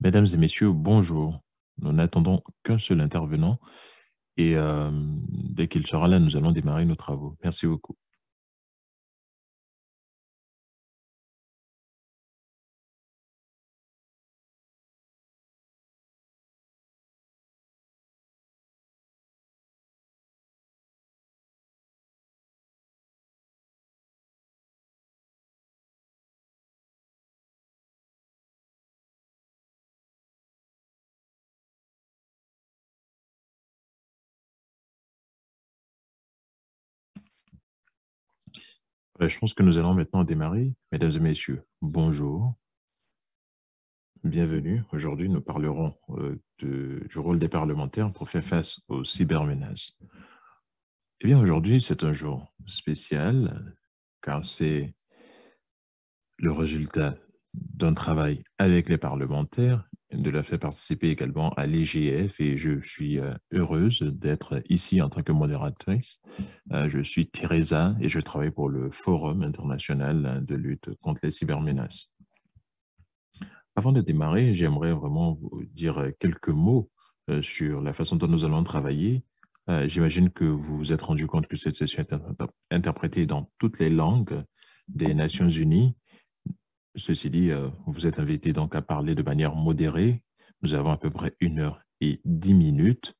Mesdames et messieurs, bonjour. Nous n'attendons qu'un seul intervenant et hem, dès qu'il sera là, nous allons démarrer nos travaux. Merci beaucoup. Heu, je pense que nous allons maintenant démarrer. Mesdames et messieurs, bonjour. Bienvenue. Aujourd'hui, nous parlerons, de du rôle des parlementaires pour faire face aux cybermenaces. Eh bien, aujourd'hui, c'est un jour spécial, car c'est le résultat d'un travail avec les parlementaires, de leur faire participer également à l'IGF et je suis, heu, heureuse d'être ici en tant que modératrice. Heu, je suis Teresa et je travaille pour le Forum international de lutte contre les cybermenaces. Avant de démarrer, j'aimerais vraiment vous dire, quelques mots, heu, sur la façon dont nous allons travailler. J'imagine que vous vous êtes rendu compte que cette session est interpr interprétée dans toutes les langues des Nations unies. Ceci dit, heu, vous êtes invités donc à parler de manière modérée. Nous avons à peu près 1 heure et 10 minutes.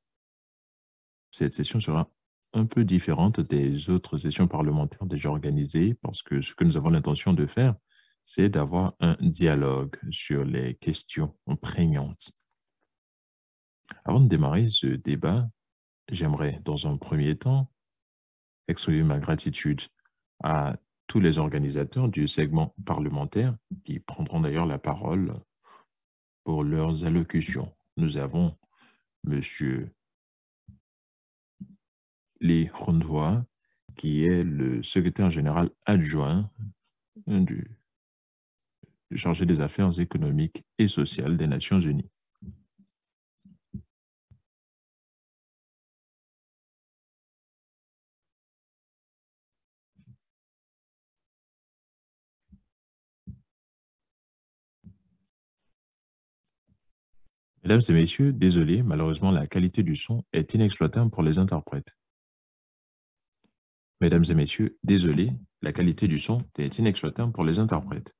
Cette session sera un peu différente des autres sessions parlementaires déjà organisées parce que ce que nous avons l'intention de faire, c'est d'avoir un dialogue sur les questions prégnantes. Avant de démarrer ce débat, j'aimerais dans un 1er temps exprimer ma gratitude à tous les organisateurs du segment parlementaire qui prendront d'ailleurs la parole pour leurs allocutions. Nous avons monsieur Lee Khoundoua, qui est le secrétaire général adjoint du chargé des affaires économiques et sociales des Nations unies. Mesdames et messieurs, désolé, malheureusement, la qualité du son est inexploitable pour les interprètes. Mesdames et messieurs, désolé, la qualité du son est inexploitable pour les interprètes.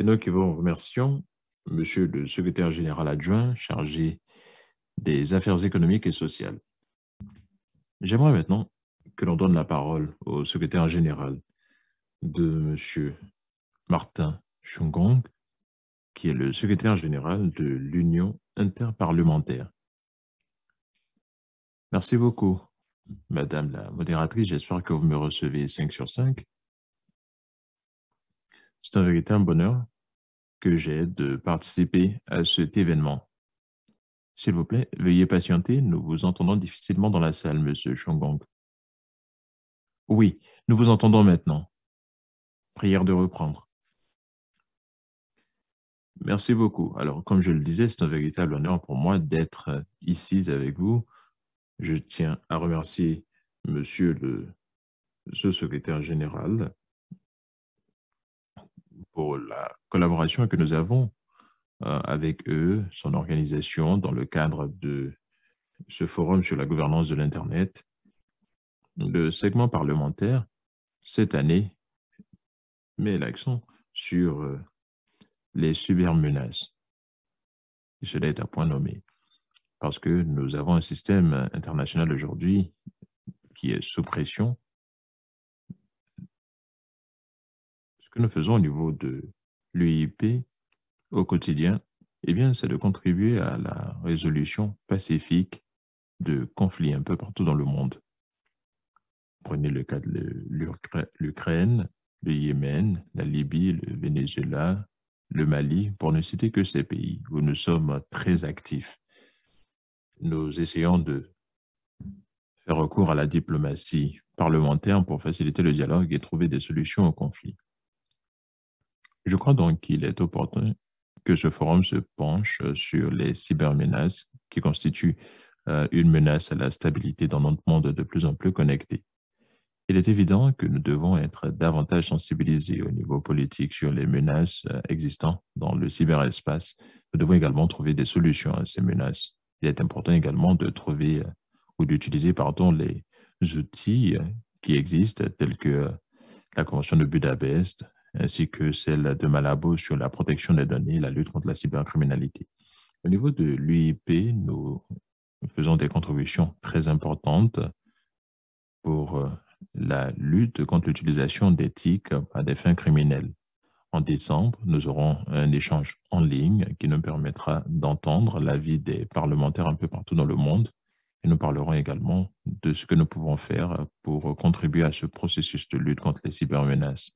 C'est nous qui vous remercions, Monsieur le secrétaire général adjoint chargé des affaires économiques et sociales. J'aimerais maintenant que l'on donne la parole au secrétaire général de Monsieur Martin Chungong, qui est le secrétaire général de l'Union interparlementaire. Merci beaucoup, Madame la modératrice. J'espère que vous me recevez 5 sur 5. C'est un véritable bonheur que j'ai de participer à cet événement. S'il vous plaît, veuillez patienter. Nous vous entendons difficilement dans la salle, Monsieur Chongong. Oui, nous vous entendons maintenant. Prière de reprendre. Merci beaucoup. Alors, comme je le disais, c'est un véritable honneur pour moi d'être ici avec vous. Je tiens à remercier Monsieur le secrétaire général la collaboration que nous avons euh, avec eux, son organisation, dans le cadre de ce forum sur la gouvernance de l'Internet. Le segment parlementaire, cette année, met l'accent sur euh, les cybermenaces. Et cela est à point nommé. Parce que nous avons un système international aujourd'hui qui est sous pression que nous faisons au niveau de l'UIP au quotidien, eh bien, c'est de contribuer à la résolution pacifique de conflits un peu partout dans le monde. Prenez le cas de l'Ukraine, le Yémen, la Libye, le Venezuela, le Mali, pour ne citer que ces pays où nous sommes très actifs. Nous essayons de faire recours à la diplomatie parlementaire pour faciliter le dialogue et trouver des solutions aux conflits. Je crois donc qu'il est opportun que ce forum se penche sur les cybermenaces qui constituent euh, une menace à la stabilité dans notre monde de plus en plus connecté. Il est évident que nous devons être davantage sensibilisés au niveau politique sur les menaces euh, existantes dans le cyberespace. Nous devons également trouver des solutions à ces menaces. Il est important également de trouver euh, ou d'utiliser pardon, les outils qui existent tels que la Convention de Budapest, ainsi que celle de Malabo sur la protection des données et la lutte contre la cybercriminalité. Au niveau de l'UIP, nous faisons des contributions très importantes pour euh, la lutte contre l'utilisation d'éthique à des fins criminelles. En décembre, nous aurons un échange en ligne qui nous permettra d'entendre l'avis des parlementaires un peu partout dans le monde et nous parlerons également de ce que nous pouvons faire pour contribuer à ce processus de lutte contre les cybermenaces.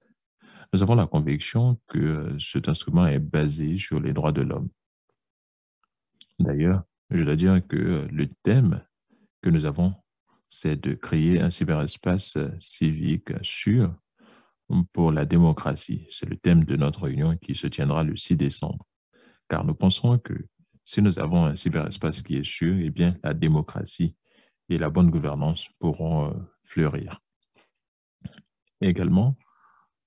Nous avons la conviction que euh, cet instrument est basé sur les droits de l'homme. D'ailleurs, je dois dire que euh, le thème que nous avons, c'est de créer un cyberespace euh, civique sûr pour la démocratie. C'est le thème de notre réunion qui se tiendra le 6 décembre. Car nous pensons que si nous avons un cyberespace qui est sûr, eh bien, la démocratie et la bonne gouvernance pourront fleurir. Également,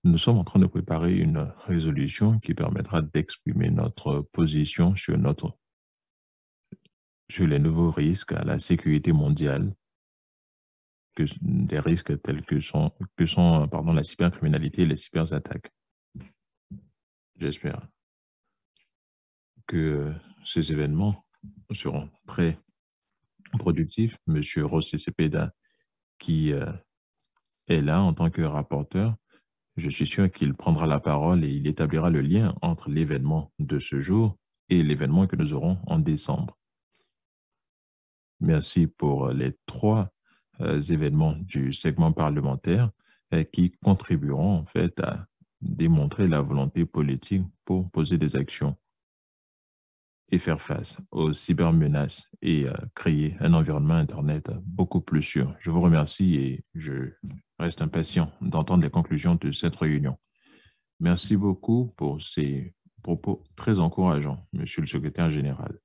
nous sommes en train de préparer une résolution qui permettra d'exprimer notre position sur, notre, les nouveaux risques à la sécurité mondiale, que, des risques tels que sont, que sont pardon, la cybercriminalité et les cyberattaques. J'espère que ces événements seront très productifs. Monsieur Rossi Cepeda, qui euh, est là en tant que rapporteur, je suis sûr qu'il prendra la parole et il établira le lien entre l'événement de ce jour et l'événement que nous aurons en décembre. Merci pour les trois euh, événements du segment parlementaire euh, qui contribueront en fait à démontrer la volonté politique pour poser des actions et faire face aux cybermenaces et euh, créer un environnement Internet beaucoup plus sûr. Je vous remercie et je reste impatient d'entendre les conclusions de cette réunion. Merci beaucoup pour ces propos très encourageants, Monsieur le secrétaire général.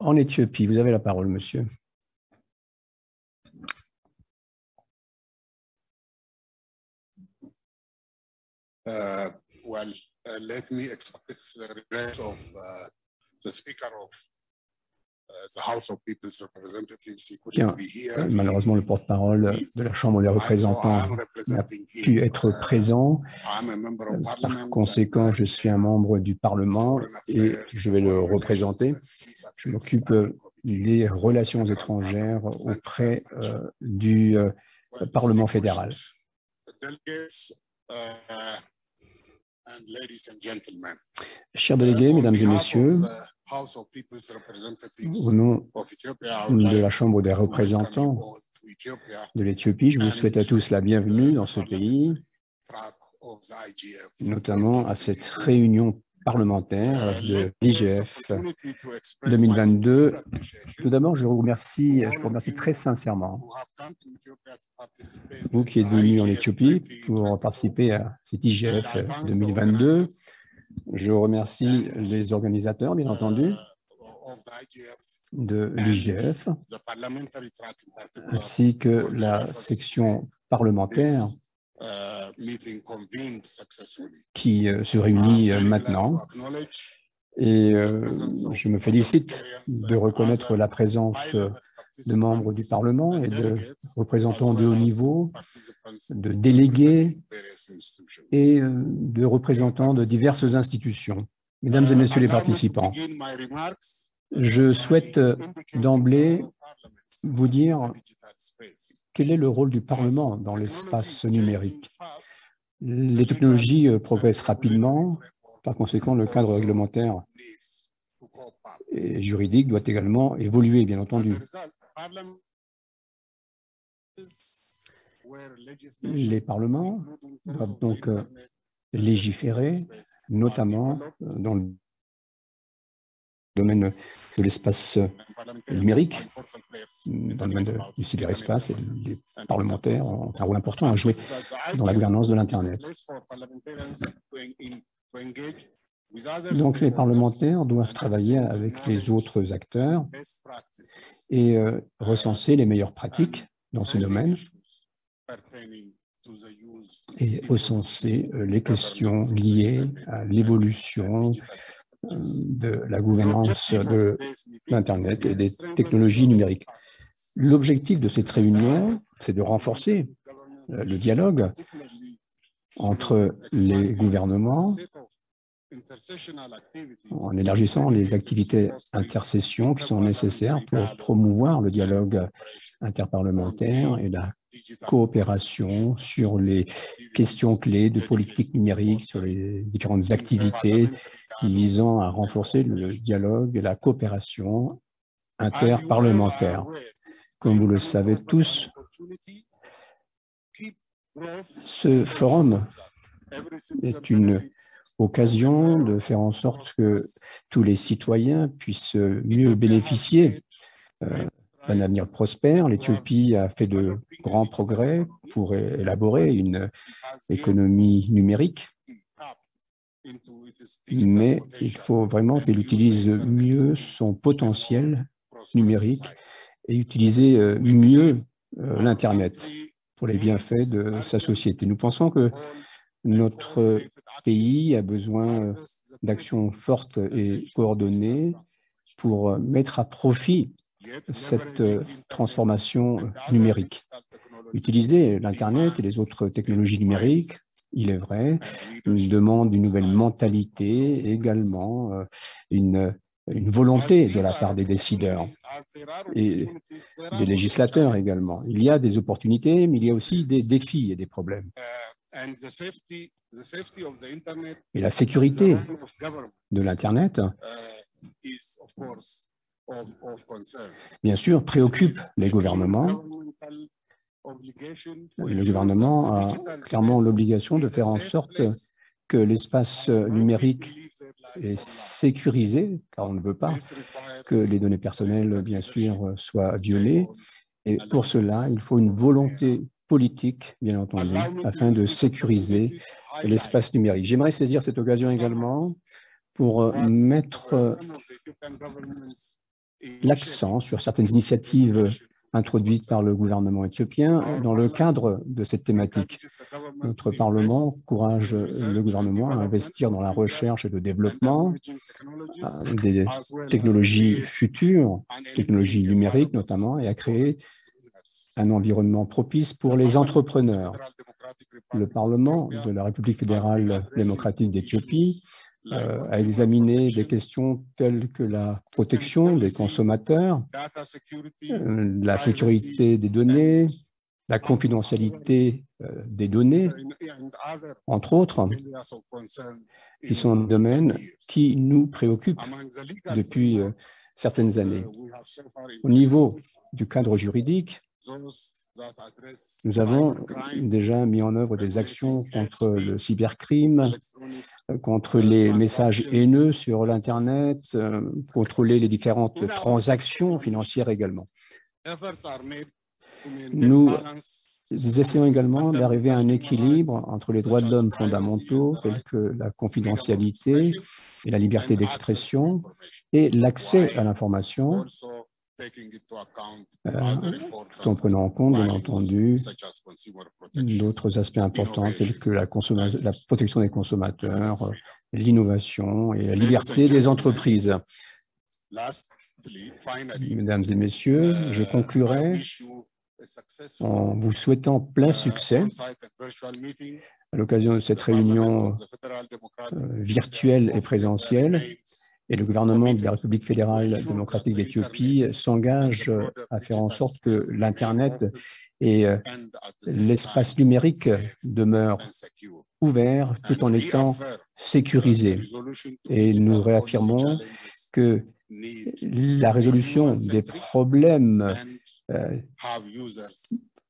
En Éthiopie, vous avez la parole, monsieur. Uh, well, uh, let me express the regret of uh, the Speaker of uh, here. Euh, Malheureusement, le porte-parole de la Chambre des représentants n'a pu être présent. Of Par conséquent, je suis un membre du Parlement et je vais le représenter. Je m'occupe des relations étrangères auprès euh, du euh, Parlement fédéral. Uh. Chers délégués, Uh, on mesdames et messieurs, au nom de la Chambre des représentants de l'Éthiopie, je vous souhaite à tous la bienvenue dans ce pays, notamment à cette réunion parlementaire Uh, de l'IGF opportunity to express my 2022. sincere appreciation Tout d'abord, je vous remercie, je vous remercie très sincèrement, vous qui êtes the venus en Éthiopie 2022. pour participer à cet IGF And I thank the 2022. Je remercie les organisateurs, bien entendu, de l'IGF, ainsi que la section parlementaire qui euh, se réunit euh, maintenant. Et euh, je me félicite de reconnaître la présence de membres du Parlement et de représentants de haut niveau, de délégués et euh, de représentants de diverses institutions. Mesdames et Uh, messieurs les participants, je souhaite euh, d'emblée vous dire quel est le rôle du Parlement dans l'espace numérique. Les technologies euh, progressent rapidement, par conséquent, le cadre réglementaire et juridique doit également évoluer, bien entendu. Les parlements doivent donc euh, légiférer, notamment euh, dans le domaine de l'espace euh, numérique, dans le domaine du cyberespace et les parlementaires ont un rôle important à jouer dans la gouvernance de l'Internet. Donc les parlementaires doivent travailler avec les autres acteurs et euh, recenser les meilleures pratiques dans ce domaine et recenser euh, les questions liées à l'évolution euh, de la gouvernance de l'Internet et des technologies numériques. L'objectif de cette réunion, c'est de renforcer le dialogue entre les gouvernements en élargissant les activités intercessions qui sont nécessaires pour promouvoir le dialogue interparlementaire et la coopération sur les questions clés de politique numérique, sur les différentes activités visant à renforcer le dialogue et la coopération interparlementaire. Comme vous le savez tous, ce forum est une occasion de faire en sorte que tous les citoyens puissent mieux bénéficier euh, d'un avenir prospère. L'Éthiopie a fait de grands progrès pour élaborer une économie numérique, mais il faut vraiment qu'elle utilise mieux son potentiel numérique et utiliser euh, mieux euh, l'Internet pour les bienfaits de sa société. Nous pensons que notre pays a besoin euh, d'actions fortes et coordonnées pour euh, mettre à profit cette euh, transformation numérique. Utiliser l'Internet et les autres technologies numériques, il est vrai, demande une nouvelle mentalité, également une, une volonté de la part des décideurs et des législateurs également. Il y a des opportunités, mais il y a aussi des défis et des problèmes. Et la sécurité de l'Internet, bien sûr, préoccupe les gouvernements. Le gouvernement a clairement l'obligation de faire en sorte que l'espace numérique est sécurisé, car on ne veut pas que les données personnelles, bien sûr, soient violées. Et pour cela, il faut une volonté politique, bien entendu, afin de sécuriser l'espace numérique. J'aimerais saisir cette occasion également pour euh, mettre euh, l'accent sur certaines initiatives introduite par le gouvernement éthiopien dans le cadre de cette thématique. Notre Parlement encourage le gouvernement à investir dans la recherche et le développement des technologies futures, technologies numériques notamment, et à créer un environnement propice pour les entrepreneurs. Le Parlement de la République fédérale démocratique d'Éthiopie euh, a examiné des questions telles que la protection des consommateurs, euh, la sécurité des données, la confidentialité euh, des données, entre autres, qui sont des domaines qui nous préoccupent depuis certaines années. Au niveau du cadre juridique, nous avons déjà mis en œuvre des actions contre le cybercrime, contre les messages haineux sur l'Internet, euh, contrôler les différentes transactions financières également. Nous essayons également d'arriver à un équilibre entre les droits de l'homme fondamentaux, tels que la confidentialité et la liberté d'expression, et l'accès à l'information, en prenant en compte, bien entendu, d'autres aspects importants tels que la, la protection des consommateurs, l'innovation et la liberté des entreprises. Mesdames et messieurs, je conclurai en vous souhaitant plein succès à l'occasion de cette réunion euh, virtuelle et présentielle et le gouvernement de la République fédérale démocratique d'Éthiopie s'engage à faire en sorte que l'Internet et euh, l'espace numérique demeurent ouverts tout en étant sécurisés. Et nous réaffirmons que la résolution des problèmes euh,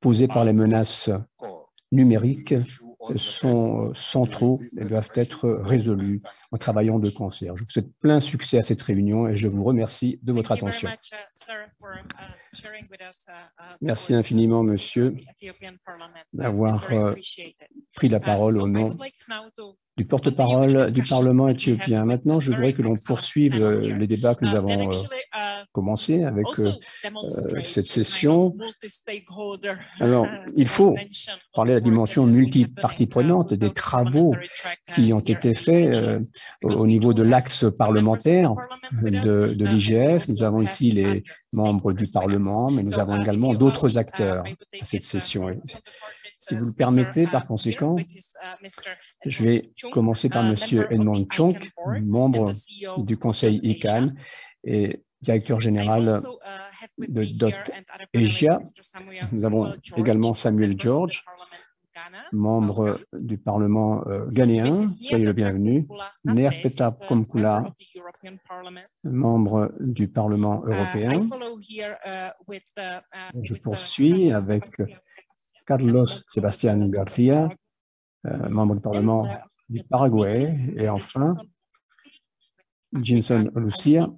posés par les menaces numériques sont euh, centraux et doivent être résolus en travaillant de concert. Je vous souhaite plein succès à cette réunion et je vous remercie de votre attention. Uh, uh, uh, Merci infiniment, monsieur, d'avoir euh, pris la parole au nom du porte-parole du Parlement éthiopien. Maintenant, je voudrais que l'on poursuive euh, les débats que nous avons euh, commencés avec euh, cette session. Alors, il faut parler de la dimension multipartie prenante des travaux qui ont été faits au niveau de l'axe parlementaire de, de l'IGF. Nous avons ici les membres du Parlement, mais nous avons également d'autres acteurs à cette session. Si vous le permettez, par conséquent, je vais commencer par M. Edmond Chonk, membre du conseil ICANN et directeur général de DOT Asia. Nous avons également Samuel George, membre du Parlement euh, ghanéen, soyez le bienvenu. Ner Komkula, membre du Parlement européen. Je poursuis avec Carlos Sebastián García, euh, membre du Parlement du Paraguay, et enfin Jinson Lucia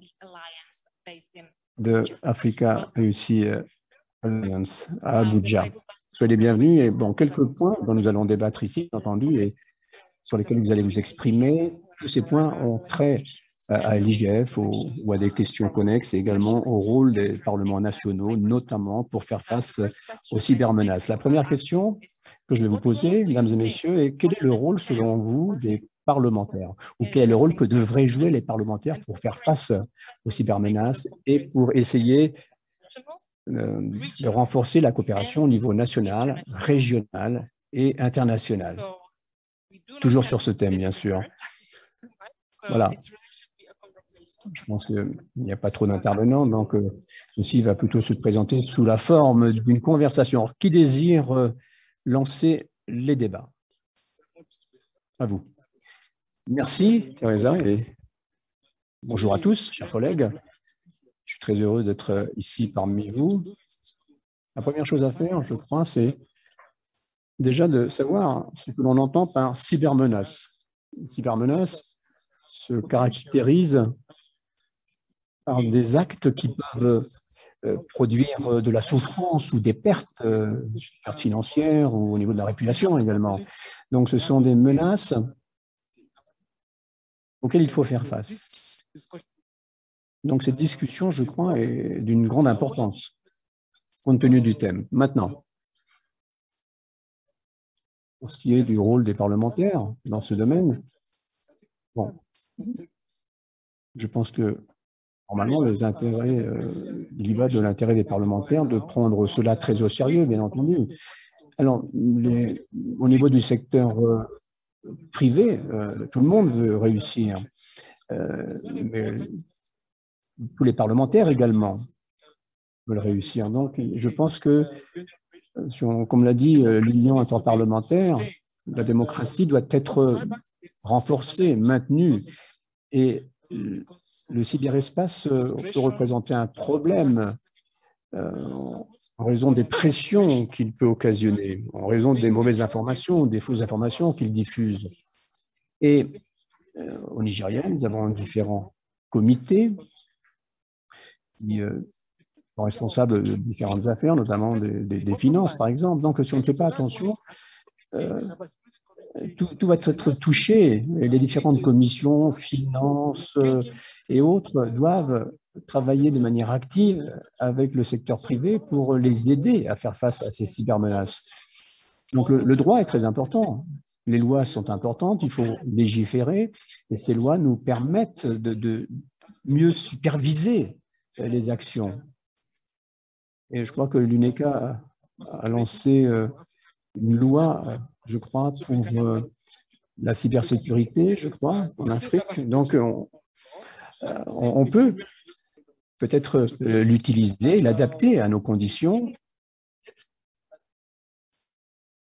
de Africa Lucy Alliance à Abuja. Soyez les bienvenus et bon, quelques points dont nous allons débattre ici, entendu, et sur lesquels vous allez vous exprimer. Tous ces points ont trait à l'IGF ou à des questions connexes et également au rôle des parlements nationaux, notamment pour faire face aux cybermenaces. La première question que je vais vous poser, mesdames et messieurs, est quel est le rôle, selon vous, des parlementaires? Ou quel est le rôle que devraient jouer les parlementaires pour faire face aux cybermenaces et pour essayer euh, de renforcer la coopération au niveau national, régional et international? Toujours sur ce thème, bien sûr. Voilà. Je pense qu'il n'y a pas trop d'intervenants, donc euh, ceci va plutôt se présenter sous la forme d'une conversation. qui désire euh, lancer les débats? À vous. Merci, Teresa, bonjour à tous, chers collègues. Je suis très heureux d'être euh, ici parmi vous. La première chose à faire, je crois, c'est déjà de savoir ce que l'on entend par cybermenace. Cybermenace se caractérise par des actes qui peuvent euh, produire de la souffrance ou des pertes, euh, pertes financières ou au niveau de la réputation également. Donc ce sont des menaces auxquelles il faut faire face. Donc cette discussion, je crois, est d'une grande importance. compte tenu du thème. Maintenant, pour ce qui est du rôle des parlementaires dans ce domaine, bon, je pense que normalement, euh, il y va de l'intérêt des parlementaires de prendre cela très au sérieux, bien entendu. Alors, au niveau du secteur euh, privé, euh, tout le monde veut réussir, mais tous les parlementaires également veulent réussir. Donc, je pense que, comme l'a dit l'Union interparlementaire, la démocratie doit être renforcée, maintenue. Et le cyberespace euh, peut représenter un problème euh, en raison des pressions qu'il peut occasionner, en raison des mauvaises informations, des fausses informations qu'il diffuse. Et euh, au Nigeria, nous avons différents comités qui sont responsables de différentes affaires, notamment des, finances, par exemple. Donc, si on ne fait pas attention, tout, va être touché. Les différentes commissions, finances euh, et autres doivent travailler de manière active avec le secteur privé pour les aider à faire face à ces cybermenaces. Donc le, droit est très important. Les lois sont importantes, il faut légiférer et ces lois nous permettent de, mieux superviser les actions. Et je crois que l'UNECA a lancé euh, une loi je crois, pour euh, la cybersécurité, je crois, en Afrique. Donc, on, euh, peut peut-être euh, l'utiliser, l'adapter à nos conditions.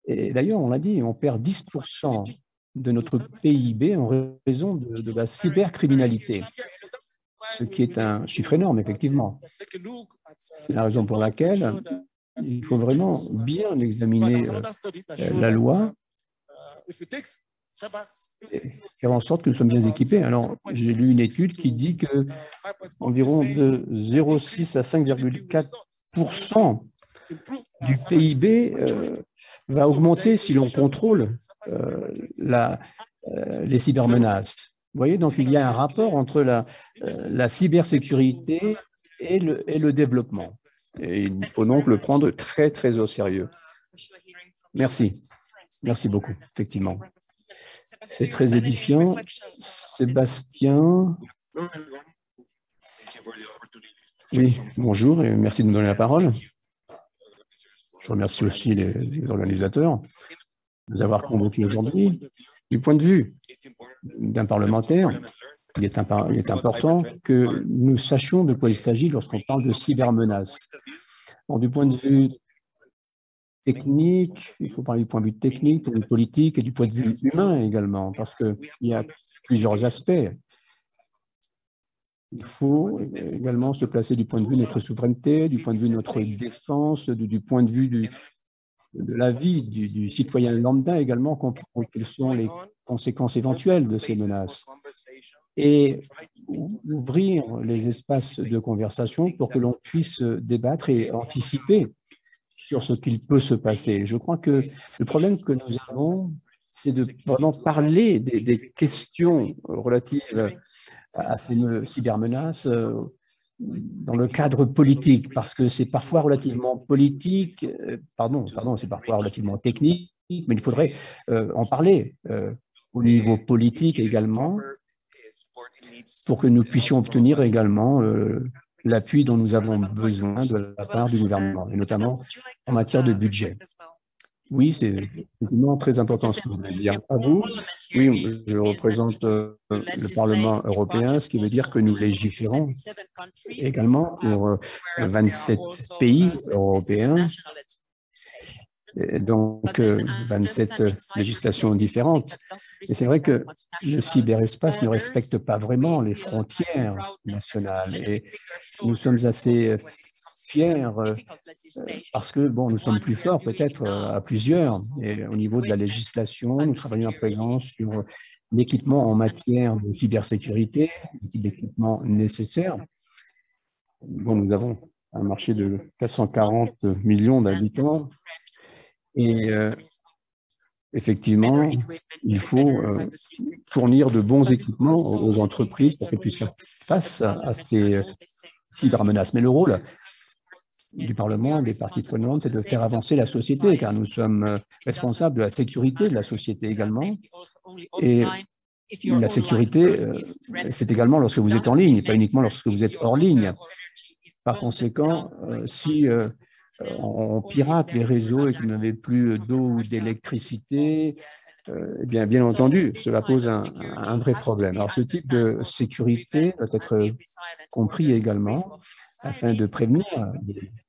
Et d'ailleurs, on l'a dit, on perd 10% de notre PIB en raison de, la cybercriminalité, ce qui est un chiffre énorme, effectivement. C'est la raison pour laquelle il faut vraiment bien examiner euh, la loi et faire en sorte que nous sommes bien équipés. Alors, j'ai lu une étude qui dit que environ de 0,6 à 5,4% du PIB euh, va augmenter si l'on contrôle euh, la, les cybermenaces. Vous voyez, donc il y a un rapport entre la, la cybersécurité et le, et le développement. Et il faut donc le prendre très, très au sérieux. Merci. Merci beaucoup, effectivement. C'est très édifiant. Sébastien. Oui, bonjour et merci de nous donner la parole. Je remercie aussi les, organisateurs de nous avoir convoqués aujourd'hui. Du point de vue d'un parlementaire, il est, important que nous sachions de quoi il s'agit lorsqu'on parle de cybermenaces. du point de vue technique, il faut parler du point de vue technique, du politique et du point de vue humain également, parce qu'il y a plusieurs aspects. Il faut également se placer du point de vue de notre souveraineté, du point de vue de notre défense, du, point de vue de la vie du, du citoyen lambda également, comprendre quelles sont les conséquences éventuelles de ces menaces et ouvrir les espaces de conversation pour que l'on puisse débattre et anticiper sur ce qu'il peut se passer. Je crois que le problème que nous avons, c'est de vraiment parler des, questions relatives à ces cybermenaces euh, dans le cadre politique, parce que c'est parfois relativement politique, euh, pardon, pardon c'est parfois relativement technique, mais il faudrait euh, en parler au niveau politique également, pour que nous puissions obtenir également euh, l'appui dont nous avons besoin de la part du gouvernement, et notamment en matière de budget. Oui, c'est vraiment très important ce que vous voulez dire. À vous, oui, je représente euh, le Parlement européen, ce qui veut dire que nous légiférons également pour 27 euh, pays européens donc 27 euh, législations différentes. Et c'est vrai que le cyberespace ne respecte pas vraiment les frontières nationales. Et nous sommes assez fiers euh, parce que bon, nous sommes plus forts peut-être euh, à plusieurs. Et au niveau de la législation, nous travaillons à présent sur l'équipement en matière de cybersécurité, d'équipement nécessaire. Bon, nous avons un marché de 440 millions d'habitants et euh, effectivement, il faut euh, fournir de bons équipements aux entreprises pour qu'elles puissent faire face à, ces euh, cybermenaces. Mais le rôle du Parlement, des parties prenantes, c'est de faire avancer la société, car nous sommes responsables de la sécurité de la société également. Et la sécurité, c'est également lorsque vous êtes en ligne, pas uniquement lorsque vous êtes hors ligne. Par conséquent, si on pirate les réseaux et que vous n'avez plus d'eau ou d'électricité, eh bien, bien entendu, cela pose un, vrai problème. Alors, ce type de sécurité doit être compris également afin de prévenir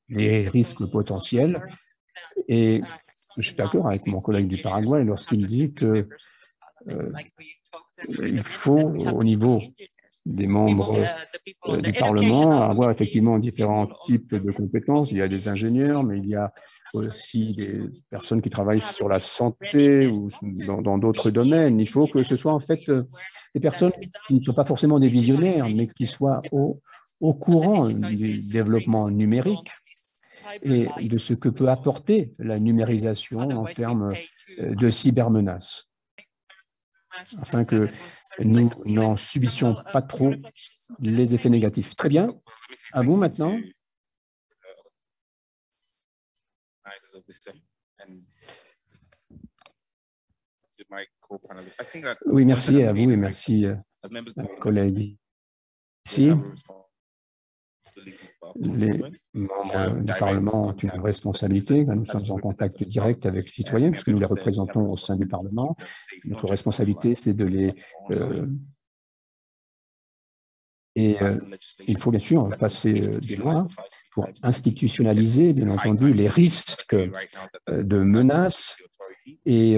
les risques potentiels. Et je suis d'accord avec mon collègue du Paraguay lorsqu'il dit que euh, il faut, au niveau des membres euh, du Parlement, avoir effectivement différents types de compétences. Il y a des ingénieurs, mais il y a aussi des personnes qui travaillent sur la santé ou dans d'autres domaines. Il faut que ce soit en fait euh, des personnes qui ne soient pas forcément des visionnaires, mais qui soient au, au courant du développement numérique et de ce que peut apporter la numérisation en termes euh, de cybermenaces, afin que nous n'en subissions pas trop les effets négatifs. Très bien. À vous maintenant. Oui, merci à vous et merci à mes collègues ici. Les membres du Parlement ont une responsabilité. Nous sommes en contact direct avec les citoyens puisque nous les représentons au sein du Parlement. Notre responsabilité, c'est de les euh, et euh, il faut bien sûr passer euh, des lois pour institutionnaliser, bien entendu, les risques euh, de menaces. Et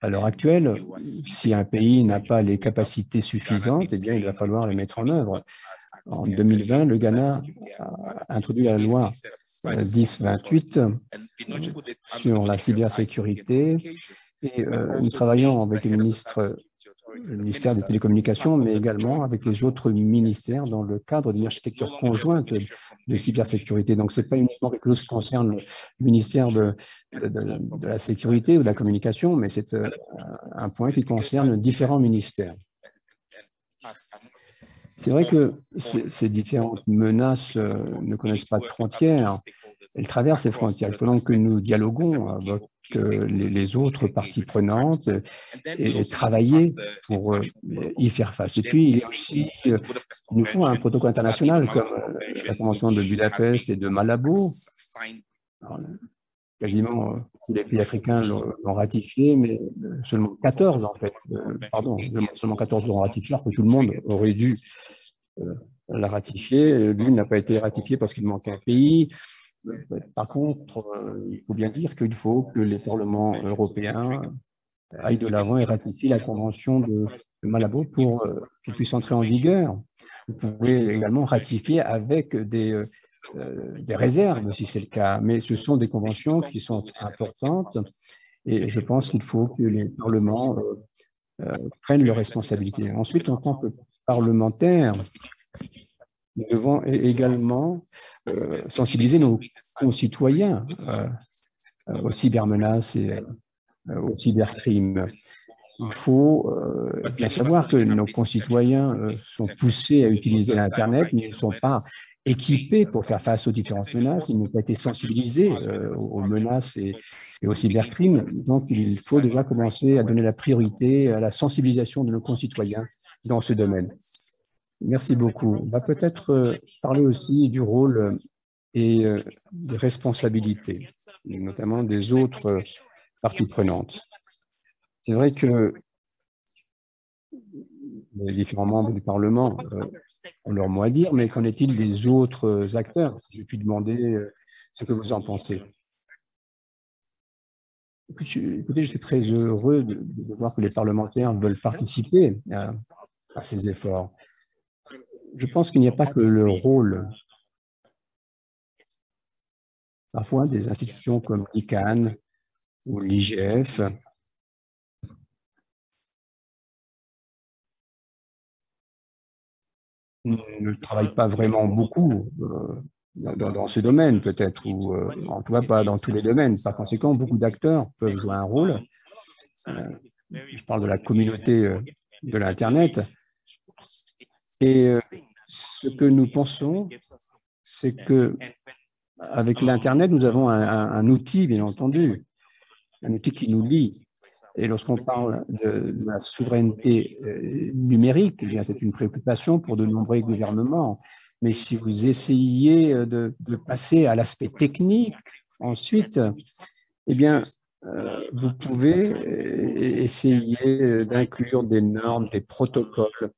à l'heure actuelle, si un pays n'a pas les capacités suffisantes, eh bien, il va falloir les mettre en œuvre. En 2020, le Ghana a introduit la loi 1028 sur la cybersécurité et nous travaillons avec le ministre le ministère des Télécommunications, mais également avec les autres ministères dans le cadre d'une architecture conjointe de cybersécurité. Donc, ce n'est pas uniquement quelque chose qui concerne le ministère de, de, la Sécurité ou de la Communication, mais c'est euh, un point qui concerne différents ministères. C'est vrai que ces différentes menaces euh, ne connaissent pas de frontières. Elles traversent ces frontières. Il faut donc que nous dialoguons avec les, autres parties prenantes et, travailler pour euh, y faire face. Et puis, il y a aussi, euh, il nous faut un protocole international comme euh, la Convention de Budapest et de Malabo. quasiment tous les pays africains l'ont ratifié, mais seulement 14 en fait, pardon, seulement 14 l'ont ratifié, alors que tout le monde aurait dû la ratifier. L'une n'a pas été ratifiée parce qu'il manquait un pays. Par contre, euh, il faut bien dire qu'il faut que les parlements européens aillent de l'avant et ratifient la convention de, Malabo pour euh, qu'elle puisse entrer en vigueur. Vous pouvez également ratifier avec des, euh, des réserves, si c'est le cas, mais ce sont des conventions qui sont importantes et je pense qu'il faut que les parlements prennent leurs responsabilités. Ensuite, en tant que parlementaire, nous devons également euh, sensibiliser nos concitoyens euh, euh, aux cybermenaces et aux cybercrimes. Il faut bien savoir que nos concitoyens sont poussés à utiliser l'Internet, mais ne sont pas équipés pour faire face aux différentes menaces, ils n'ont pas été sensibilisés aux menaces et, et, aux cybercrimes. Donc, il faut déjà commencer à donner la priorité à la sensibilisation de nos concitoyens dans ce domaine. Merci beaucoup. On va peut-être euh, parler aussi du rôle euh, et euh, des responsabilités, notamment des autres parties prenantes. C'est vrai que les différents membres du Parlement ont leur mot à dire, mais qu'en est-il des autres acteurs? J'ai pu demander ce que vous en pensez. Écoutez, je très heureux de, voir que les parlementaires veulent participer à ces efforts je pense qu'il n'y a pas que le rôle parfois des institutions comme l'ICANN ou l'IGF ne travaillent pas vraiment beaucoup euh, dans, ce domaine, peut-être, ou euh, en tout cas pas dans tous les domaines. Par conséquent, beaucoup d'acteurs peuvent jouer un rôle. Euh, je parle de la communauté de l'Internet. Et ce que nous pensons, c'est que avec l'Internet, nous avons un, outil, bien entendu, un outil qui nous lie. Et lorsqu'on parle de, la souveraineté euh, numérique, eh c'est une préoccupation pour de nombreux gouvernements. Mais si vous essayez de, passer à l'aspect technique, ensuite, eh bien, euh, vous pouvez euh, essayer d'inclure des normes, des protocoles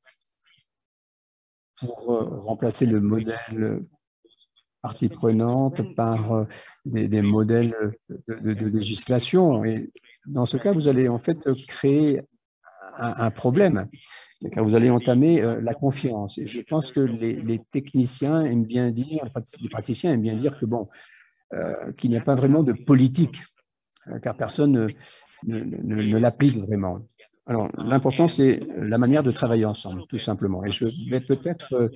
pour remplacer le modèle partie prenante par euh, des, modèles de, législation. Dans ce cas, vous allez en fait créer un, problème, car vous allez entamer euh, la confiance. Et je pense que les, techniciens aiment bien dire, les praticiens aiment bien dire que bon, euh, qu'il n'y a pas vraiment de politique, car personne ne, l'applique vraiment. Alors, l'important, c'est la manière de travailler ensemble, tout simplement. Et je vais peut-être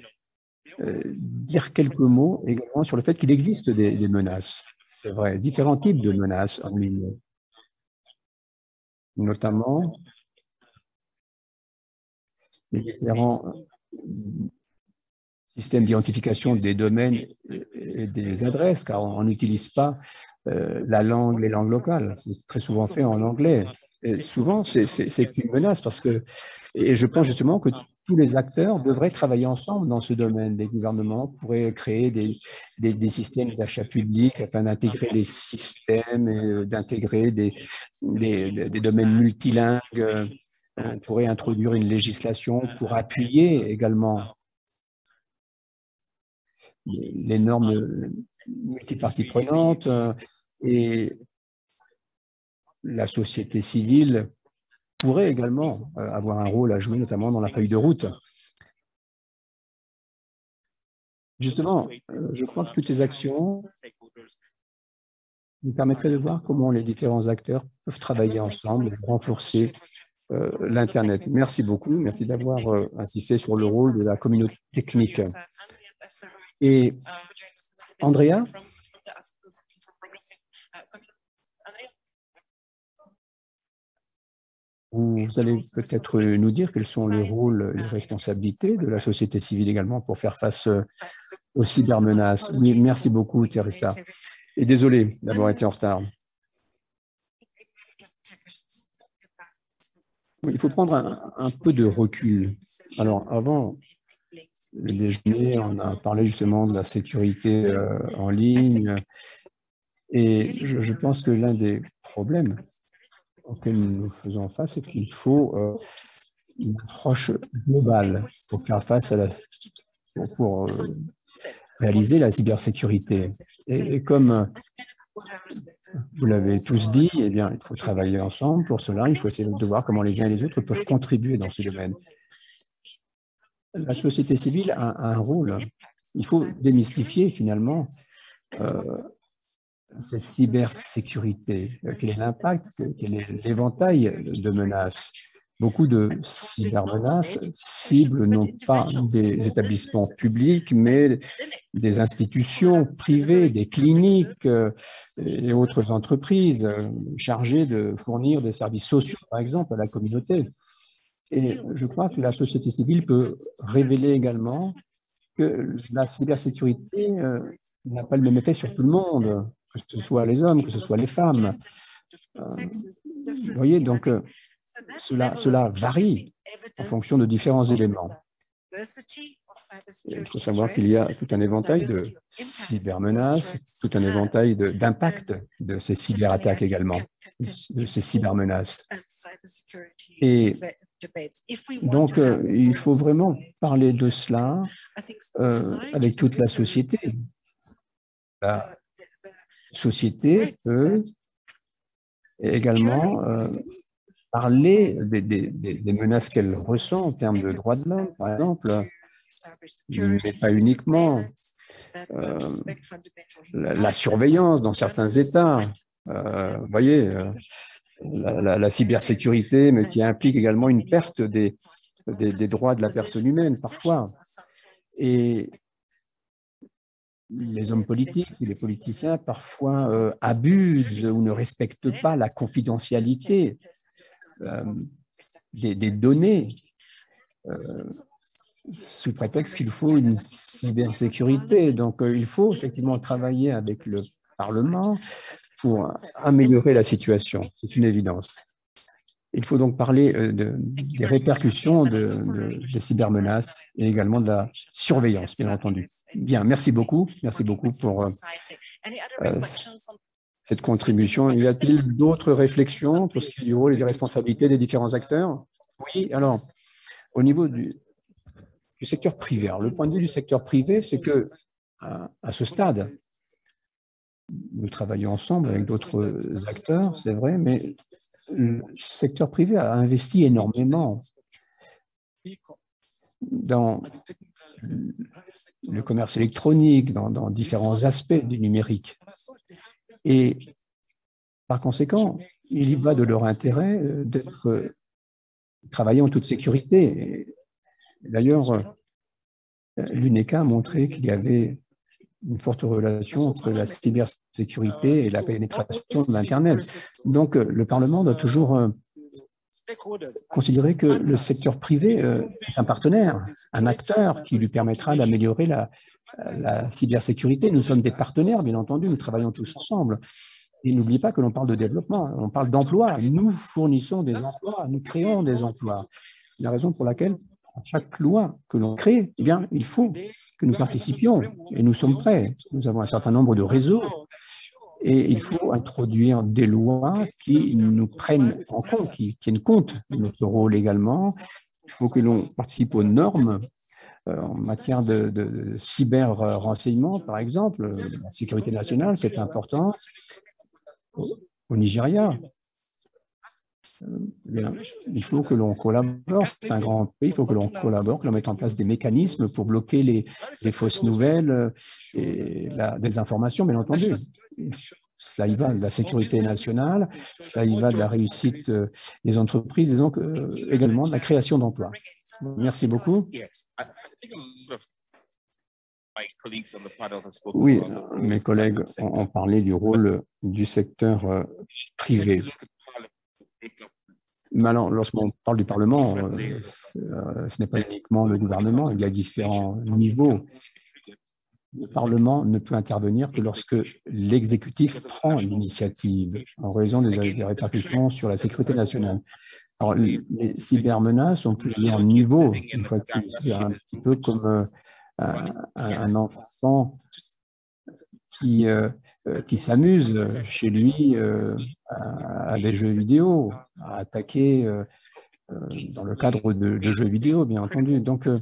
euh, dire quelques mots également sur le fait qu'il existe des, menaces. C'est vrai, différents types de menaces en ligne, notamment les différents euh, systèmes d'identification des domaines et des adresses, car on n'utilise pas euh, la langue, les langues locales. C'est très souvent fait en anglais. Souvent, c'est une menace parce que, et je pense justement que tous les acteurs devraient travailler ensemble dans ce domaine. Les gouvernements pourraient créer des, des, systèmes d'achat public afin d'intégrer les systèmes et euh, d'intégrer des, des, domaines multilingues. On pourrait introduire une législation pour appuyer également les normes multiparties prenantes euh, et la société civile pourrait également euh, avoir un rôle à jouer, notamment dans la feuille de route. Justement, euh, je crois que toutes ces actions nous permettraient de voir comment les différents acteurs peuvent travailler ensemble et renforcer euh, l'Internet. Merci beaucoup. Merci d'avoir insisté sur le rôle de la communauté technique. Et Andrea Vous allez peut-être nous dire quels sont les rôles les responsabilités de la société civile également pour faire face euh, aux cybermenaces. Oui, merci beaucoup, Teresa. Et désolé d'avoir été en retard. il faut prendre un, peu de recul. Alors, avant le déjeuner, on a parlé justement de la sécurité euh, en ligne. Et je pense que l'un des problèmes auquel nous faisons face, c'est qu'il faut euh, une approche globale pour faire face à la, pour, euh, réaliser la cybersécurité. Et, comme euh, vous l'avez tous dit, eh bien, il faut travailler ensemble. Pour cela, il faut essayer de voir comment les uns et les autres peuvent contribuer dans ce domaine. La société civile a un rôle. Il faut démystifier finalement cette cybersécurité euh, Quel est l'impact Quel est l'éventail de menaces? Beaucoup de cybermenaces ciblent non pas des établissements publics, mais des institutions privées, des cliniques euh, et autres entreprises euh, chargées de fournir des services sociaux, par exemple, à la communauté. Et je crois que la société civile peut révéler également que la cybersécurité n'a pas le même effet sur tout le monde que ce soit les hommes, que ce soit les femmes. Euh, vous voyez, donc euh, cela, cela varie en fonction de différents éléments. Il faut savoir qu'il y a tout un éventail de cybermenaces, tout un éventail d'impact de, ces cyberattaques également, de ces cybermenaces. Et donc, euh, il faut vraiment parler de cela avec toute la société société peut également euh, parler des, menaces qu'elle ressent en termes de droits de l'homme, par exemple, mais pas uniquement euh, la, surveillance dans certains États. Euh, vous voyez, la, la, cybersécurité, mais qui implique également une perte des, des, droits de la personne humaine, parfois. Et les hommes politiques les politiciens parfois euh, abusent ou ne respectent pas la confidentialité euh, des, données. Euh, sous prétexte qu'il faut une cybersécurité. Donc, il faut effectivement travailler avec le Parlement pour améliorer la situation. C'est une évidence. Il faut donc parler euh, de, des répercussions de, des cybermenaces et également de la surveillance, bien entendu. Bien, merci beaucoup. Merci beaucoup pour euh, euh, cette contribution? Y a-t-il d'autres réflexions pour ce qui est du rôle et des responsabilités des différents acteurs? Oui, alors, au niveau du, du secteur privé. Alors, le point de vue du secteur privé, c'est que à ce stade, nous travaillons ensemble avec d'autres acteurs, c'est vrai, mais le secteur privé a investi énormément dans le commerce électronique, dans, différents aspects du numérique. Et par conséquent, il y va de leur intérêt euh, d'être travailler en toute sécurité. D'ailleurs, euh, l'UNECA a montré qu'il y avait une forte relation entre la cybersécurité et la pénétration de l'Internet. Donc, euh, le Parlement doit toujours euh, considérer que le secteur privé euh, est un partenaire, un acteur qui lui permettra d'améliorer la, la cybersécurité. Nous sommes des partenaires, bien entendu, nous travaillons tous ensemble. Et n'oubliez pas que l'on parle de développement, on parle d'emploi. Nous fournissons des emplois, nous créons des emplois. C'est la raison pour laquelle à chaque loi que l'on crée, eh bien, il faut que nous participions et nous sommes prêts. Nous avons un certain nombre de réseaux et il faut introduire des lois qui nous prennent en compte, qui tiennent compte de notre rôle également. Il faut que l'on participe aux normes euh, en matière de, de cyber-renseignement, par exemple. La sécurité nationale, c'est important. Au Nigeria, il faut que l'on collabore, c'est un grand pays, il faut que l'on collabore, que l'on mette en place des mécanismes pour bloquer les, fausses nouvelles euh, et la désinformation, bien entendu. Cela y va de la sécurité nationale, cela y va de la réussite euh, des entreprises et donc euh, également de la création d'emplois. Merci beaucoup. Oui, mes collègues ont parlé du rôle du secteur privé. Mais alors, lorsqu'on parle du Parlement, euh, euh, ce n'est pas uniquement le gouvernement, il y a différents niveaux. Le Parlement ne peut intervenir que lorsque l'exécutif prend l'initiative en raison des, répercussions sur la sécurité nationale. Alors, les cybermenaces ont plusieurs niveaux, une fois c'est un petit peu comme euh, un, enfant qui, qui s'amuse chez lui à, des jeux vidéo, à attaquer euh, euh, dans le cadre de, jeux vidéo, bien entendu. Donc, euh,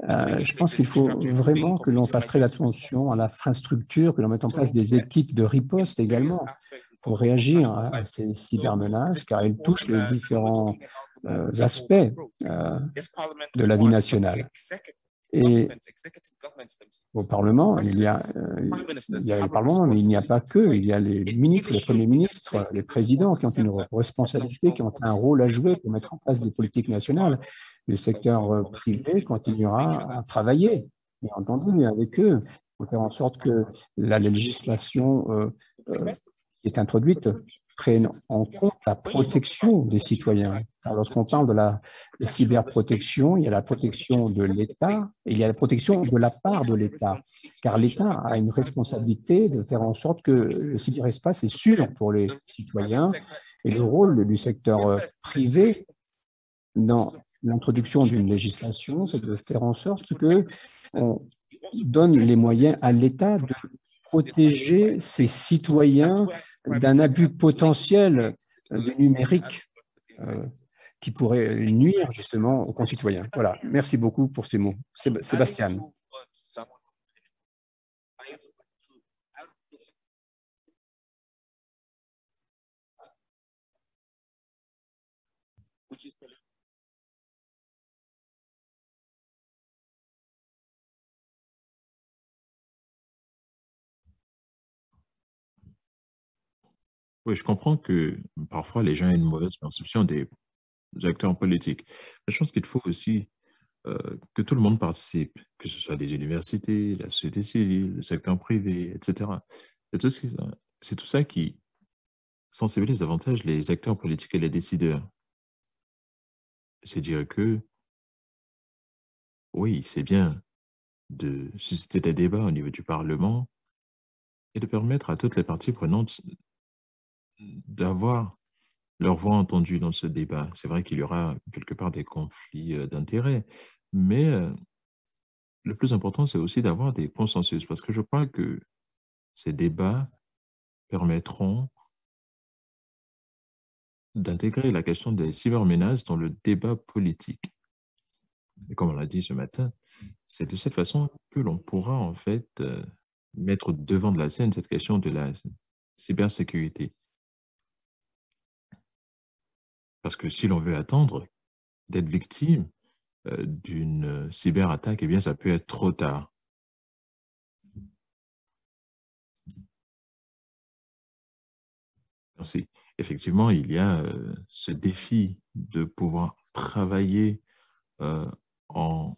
je pense qu'il faut vraiment que l'on fasse très attention à l'infrastructure, que l'on mette en place des équipes de riposte également pour réagir à ces cybermenaces, car elles touchent les différents aspects de la vie nationale. Et au Parlement, il y, a, euh, il y a le Parlement, mais il n'y a pas que. Il y a les ministres, les premiers ministres, les présidents qui ont une responsabilité, qui ont un rôle à jouer pour mettre en place des politiques nationales. Le secteur euh, privé continuera à travailler, bien entendu, avec eux, pour faire en sorte que la législation euh, qui est introduite prenne en compte la protection des citoyens. lorsqu'on parle de la cyberprotection, il y a la protection de l'État et il y a la protection de la part de l'État. Car l'État a une responsabilité de faire en sorte que le cyberespace est sûr pour les citoyens et le rôle du secteur euh, privé dans l'introduction d'une législation, c'est de faire en sorte que on donne les moyens à l'État de protéger ses citoyens d'un abus potentiel du numérique euh, qui pourrait nuire justement aux concitoyens. Voilà, merci beaucoup pour ces mots. Sébastien. Oui, je comprends que parfois les gens aient une mauvaise perception des acteurs politiques. je pense qu'il faut aussi euh, que tout le monde participe, que ce soit les universités, la société civile, le secteur privé, etc. C'est tout, ça qui sensibilise davantage les acteurs politiques et les décideurs. C'est dire que oui, c'est bien de susciter des débats au niveau du Parlement et de permettre à toutes les parties prenantes d'avoir leur voix entendue dans ce débat. C'est vrai qu'il y aura quelque part des conflits euh, d'intérêts, mais euh, le plus important, c'est aussi d'avoir des consensus, parce que je crois que ces débats permettront d'intégrer la question des cybermenaces dans le débat politique. Et comme on l'a dit ce matin, c'est de cette façon que l'on pourra en fait euh, mettre devant de la scène cette question de la cybersécurité. Parce que si l'on veut attendre d'être victime euh, d'une euh, cyberattaque, eh bien, ça peut être trop tard. Merci. Effectivement, il y a euh, ce défi de pouvoir travailler en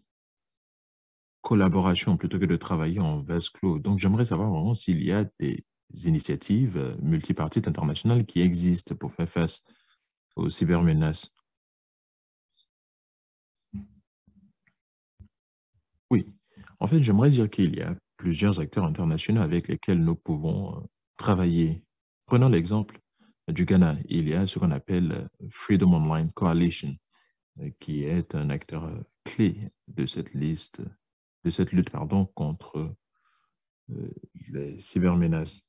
collaboration plutôt que de travailler en vase clos. Donc, j'aimerais savoir vraiment s'il y a des initiatives multipartites internationales qui existent pour faire face aux cybermenaces. Oui, en fait, j'aimerais dire qu'il y a plusieurs acteurs internationaux avec lesquels nous pouvons euh, travailler. Prenons l'exemple du Ghana. Il y a ce qu'on appelle euh, Freedom Online Coalition, euh, qui est un acteur clé de cette liste, de cette lutte pardon, contre les cybermenaces.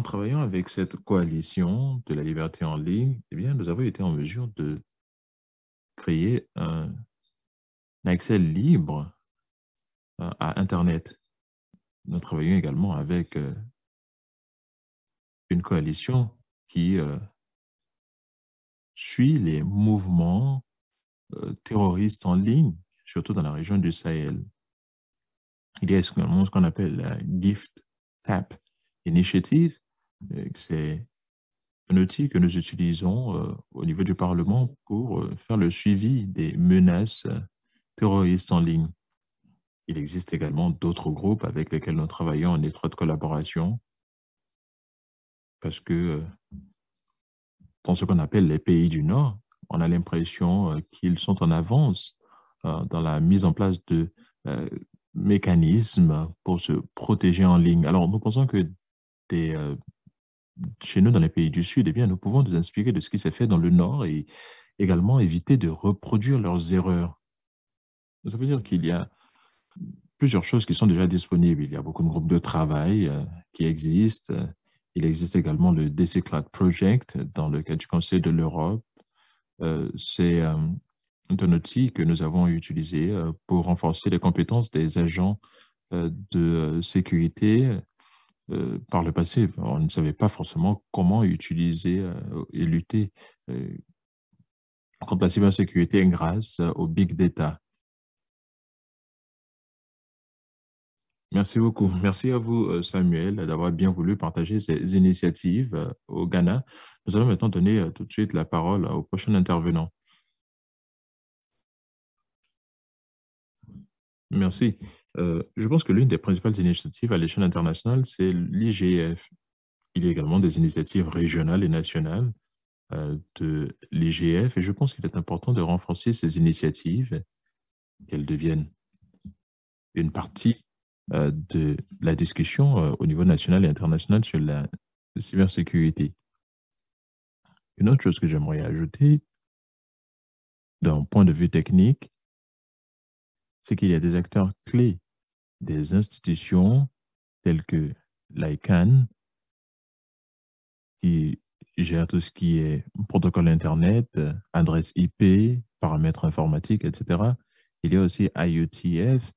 En travaillant avec cette coalition de la liberté en ligne, eh bien, nous avons été en mesure de créer un accès libre euh, à Internet. Nous travaillons également avec euh, une coalition qui euh, suit les mouvements terroristes en ligne, surtout dans la région du Sahel. Il y a ce qu'on appelle la Gift Tap Initiative. C'est un outil que nous utilisons au niveau du Parlement pour faire le suivi des menaces terroristes en ligne. Il existe également d'autres groupes avec lesquels nous travaillons en étroite collaboration parce que euh, dans ce qu'on appelle les pays du Nord, on a l'impression euh, qu'ils sont en avance euh, dans la mise en place de mécanismes pour se protéger en ligne. Alors, nous pensons que chez nous, dans les pays du Sud, eh bien, nous pouvons nous inspirer de ce qui s'est fait dans le Nord et également éviter de reproduire leurs erreurs. Ça veut dire qu'il y a plusieurs choses qui sont déjà disponibles. Il y a beaucoup de groupes de travail euh, qui existent. Il existe également le DC Cloud Project dans le cadre du Conseil de l'Europe. Euh, c'est euh, un outil que nous avons utilisé pour renforcer les compétences des agents de sécurité. Par le passé, on ne savait pas forcément comment utiliser et lutter contre la cybersécurité grâce au big data. Merci beaucoup. Merci à vous, euh, Samuel, d'avoir bien voulu partager ces initiatives euh, au Ghana. Nous allons maintenant donner euh, tout de suite la parole au prochain intervenant. Merci. je pense que l'une des principales initiatives à l'échelle internationale, c'est l'IGF. Il y a également des initiatives régionales et nationales de l'IGF et je pense qu'il est important de renforcer ces initiatives, qu'elles deviennent une partie euh, de la discussion euh, au niveau national et international sur la cybersécurité. Une autre chose que j'aimerais ajouter, d'un point de vue technique, c'est qu'il y a des acteurs clés, des institutions telles que l'ICANN, qui gère tout ce qui est protocole Internet, adresse IP, paramètres informatiques, etc. Il y a aussi IOTF,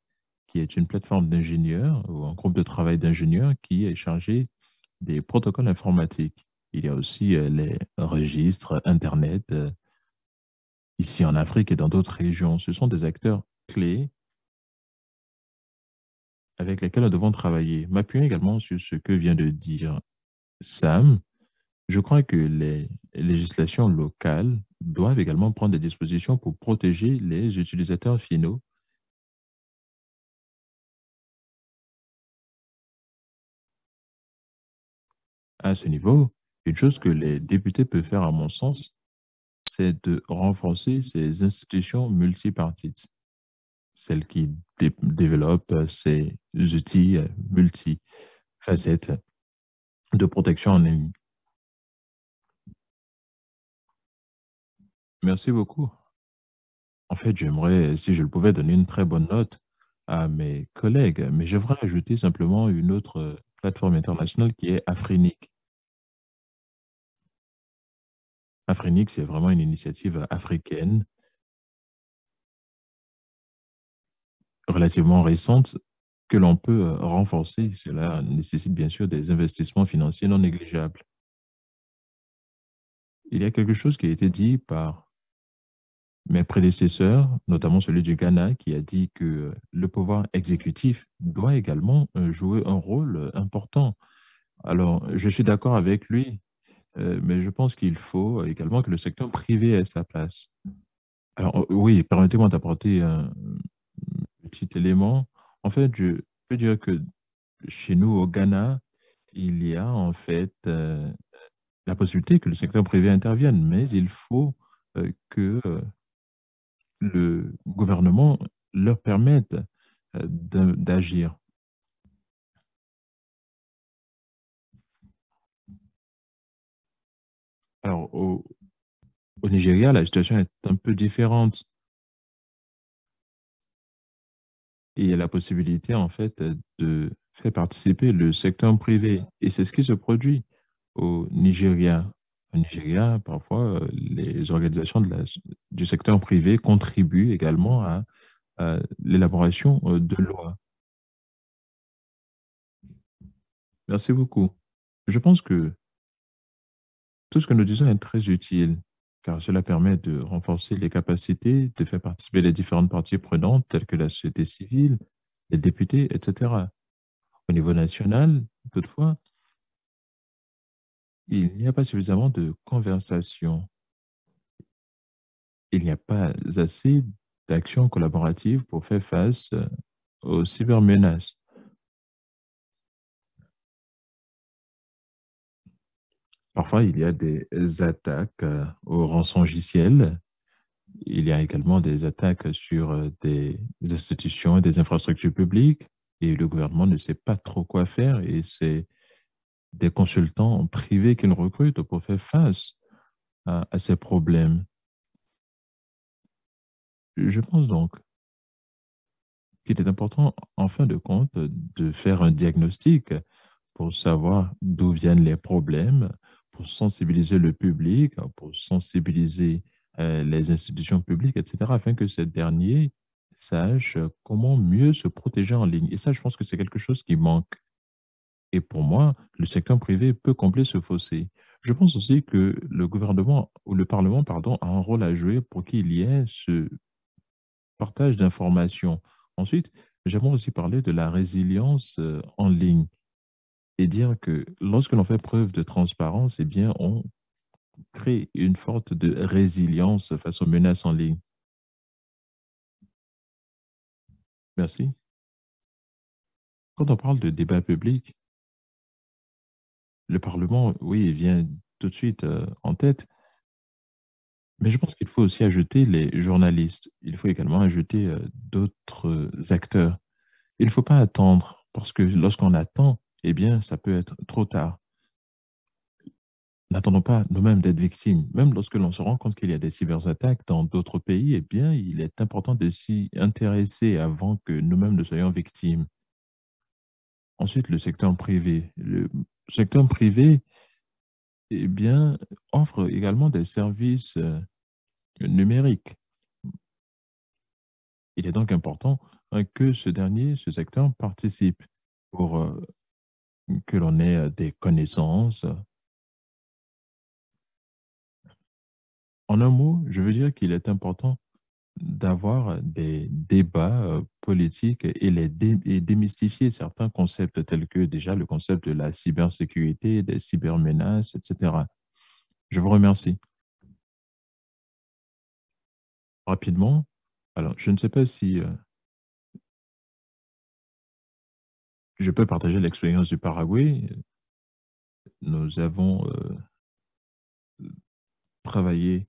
qui est une plateforme d'ingénieurs ou un groupe de travail d'ingénieurs qui est chargé des protocoles informatiques. Il y a aussi euh, les registres Internet euh, ici en Afrique et dans d'autres régions. Ce sont des acteurs clés avec lesquels nous devons travailler. M'appuyant également sur ce que vient de dire Sam, je crois que les législations locales doivent également prendre des dispositions pour protéger les utilisateurs finaux à ce niveau, une chose que les députés peuvent faire, à mon sens, c'est de renforcer ces institutions multipartites. Celle qui développe ces outils multifacettes de protection en. Merci beaucoup. En fait, j'aimerais, si je le pouvais, donner une très bonne note à mes collègues, mais j'aimerais ajouter simplement une autre plateforme internationale qui est Afrinic. Afrinic, c'est vraiment une initiative africaine relativement récente que l'on peut renforcer. Cela nécessite bien sûr des investissements financiers non négligeables. Il y a quelque chose qui a été dit par mes prédécesseurs, notamment celui du Ghana, qui a dit que le pouvoir exécutif doit également jouer un rôle important. Alors, je suis d'accord avec lui, mais je pense qu'il faut également que le secteur privé ait sa place. Alors, oui, permettez-moi d'apporter un petit élément. En fait, je peux dire que chez nous, au Ghana, il y a en fait la possibilité que le secteur privé intervienne, mais il faut que le gouvernement leur permette d'agir. Alors, au, au Nigeria, la situation est un peu différente. Il y a la possibilité, en fait, de faire participer le secteur privé. Et c'est ce qui se produit au Nigeria. Au Nigeria, parfois, les organisations du secteur privé contribuent également à, à l'élaboration de lois. Merci beaucoup. Je pense que tout ce que nous disons est très utile car cela permet de renforcer les capacités, de faire participer les différentes parties prenantes, telles que la société civile, les députés, etc. Au niveau national, toutefois, il n'y a pas suffisamment de conversation. Il n'y a pas assez d'actions collaboratives pour faire face aux cybermenaces. Parfois, il y a des attaques au rançongiciel. Il y a également des attaques sur des institutions et des infrastructures publiques et le gouvernement ne sait pas trop quoi faire et c'est des consultants privés qu'il recrute pour faire face à ces problèmes. Je pense donc qu'il est important, en fin de compte, de faire un diagnostic pour savoir d'où viennent les problèmes, pour sensibiliser le public, pour sensibiliser euh, les institutions publiques, etc., afin que ces derniers sachent comment mieux se protéger en ligne. Et ça, je pense que c'est quelque chose qui manque. Et pour moi, le secteur privé peut combler ce fossé. Je pense aussi que le gouvernement ou le Parlement, pardon, a un rôle à jouer pour qu'il y ait ce partage d'informations. Ensuite, j'aimerais aussi parler de la résilience euh, en ligne et dire que lorsque l'on fait preuve de transparence, eh bien, on crée une forte de résilience face aux menaces en ligne. Merci. Quand on parle de débat public, le Parlement, oui, vient tout de suite euh, en tête, mais je pense qu'il faut aussi ajouter les journalistes. Il faut également ajouter euh, d'autres acteurs. Il ne faut pas attendre, parce que lorsqu'on attend, eh bien, ça peut être trop tard. N'attendons pas nous-mêmes d'être victimes. Même lorsque l'on se rend compte qu'il y a des cyberattaques dans d'autres pays, eh bien, il est important de s'y intéresser avant que nous-mêmes ne soyons victimes. Ensuite, le secteur privé. Le secteur privé, eh bien, offre également des services euh, numériques. Il est donc important hein, que ce dernier, ce secteur, participe pour euh, que l'on ait des connaissances. En un mot, je veux dire qu'il est important d'avoir des débats politiques et, les démystifier certains concepts tels que déjà le concept de la cybersécurité, des cybermenaces, etc. Je vous remercie. Rapidement, alors je ne sais pas si je peux partager l'expérience du Paraguay. Nous avons euh, travaillé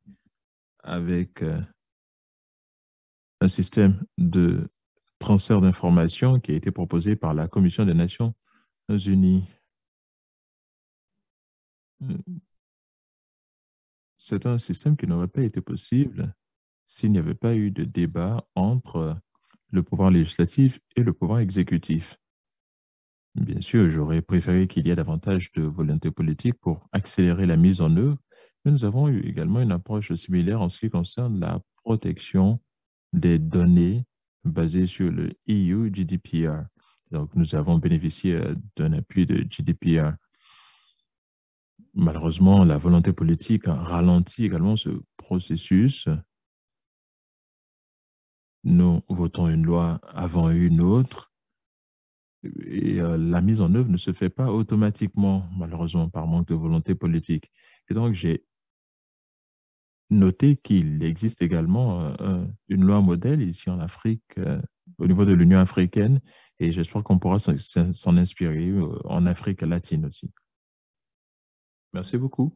avec euh, un système de transfert d'informations qui a été proposé par la Commission des Nations Unies. C'est un système qui n'aurait pas été possible s'il n'y avait pas eu de débat entre le pouvoir législatif et le pouvoir exécutif. Bien sûr, j'aurais préféré qu'il y ait davantage de volonté politique pour accélérer la mise en œuvre, mais nous avons eu également une approche similaire en ce qui concerne la protection des données basées sur le EU GDPR. Donc, nous avons bénéficié euh, d'un appui de GDPR. Malheureusement, la volonté politique ralentit également ce processus. Nous votons une loi avant une autre et euh, la mise en œuvre ne se fait pas automatiquement, malheureusement, par manque de volonté politique. Et donc, j'ai noté qu'il existe également euh, une loi modèle ici en Afrique, euh, au niveau de l'Union africaine, et j'espère qu'on pourra s'en inspirer en Afrique latine aussi. Merci beaucoup.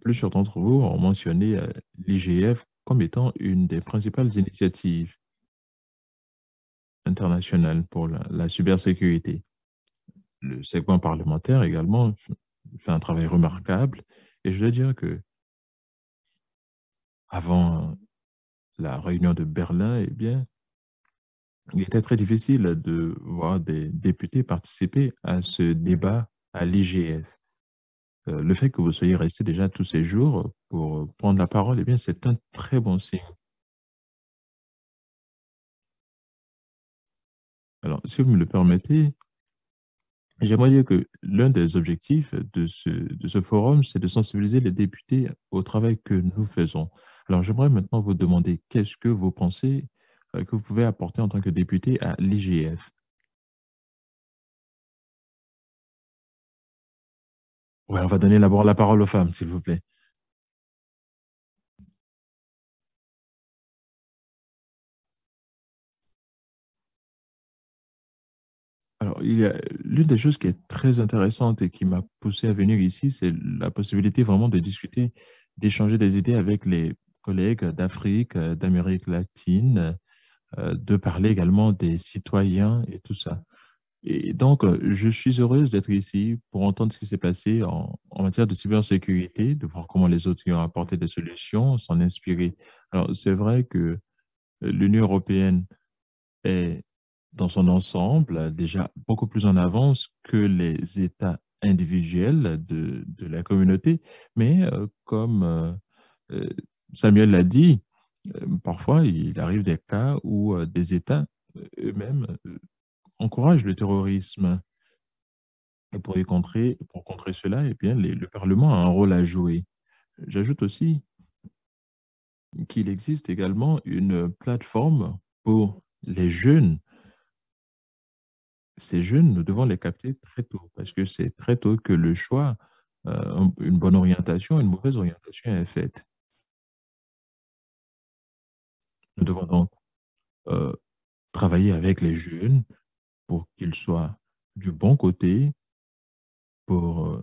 Plusieurs d'entre vous ont mentionné l'IGF comme étant une des principales initiatives international pour la, cybersécurité. Le segment parlementaire également fait un travail remarquable et je dois dire que avant la réunion de Berlin, eh bien, il était très difficile de voir des députés participer à ce débat à l'IGF. Euh, le fait que vous soyez resté déjà tous ces jours pour prendre la parole, eh bien, c'est un très bon signe. Alors, si vous me le permettez, j'aimerais dire que l'un des objectifs de ce, forum, c'est de sensibiliser les députés au travail que nous faisons. Alors, j'aimerais maintenant vous demander qu'est-ce que vous pensez euh, que vous pouvez apporter en tant que député à l'IGF. Oui, on va donner d'abord la parole aux femmes, s'il vous plaît. L'une des choses qui est très intéressante et qui m'a poussé à venir ici, c'est la possibilité vraiment de discuter, d'échanger des idées avec les collègues d'Afrique, d'Amérique latine, euh, de parler également des citoyens et tout ça. Et donc, je suis heureuse d'être ici pour entendre ce qui s'est passé en, en, matière de cybersécurité, de voir comment les autres y ont apporté des solutions, s'en inspirer. Alors, c'est vrai que l'Union européenne est dans son ensemble déjà beaucoup plus en avance que les États individuels de, la communauté. Mais euh, comme euh, euh, Samuel l'a dit, parfois il arrive des cas où des États eux-mêmes encouragent le terrorisme. Et pour, y contrer, pour contrer cela, eh bien, le Parlement a un rôle à jouer. J'ajoute aussi qu'il existe également une plateforme pour les jeunes ces jeunes, nous devons les capter très tôt parce que c'est très tôt que le choix, euh, une bonne orientation, une mauvaise orientation est faite. Nous devons donc euh, travailler avec les jeunes pour qu'ils soient du bon côté, pour euh,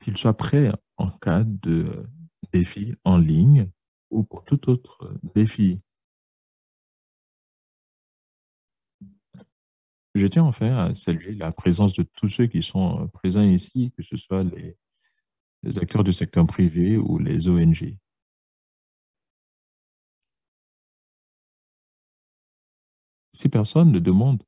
qu'ils soient prêts en cas de défi en ligne ou pour tout autre défi. Je tiens enfin à saluer la présence de tous ceux qui sont euh, présents ici, que ce soit les, acteurs du secteur privé ou les ONG. Si personne ne demande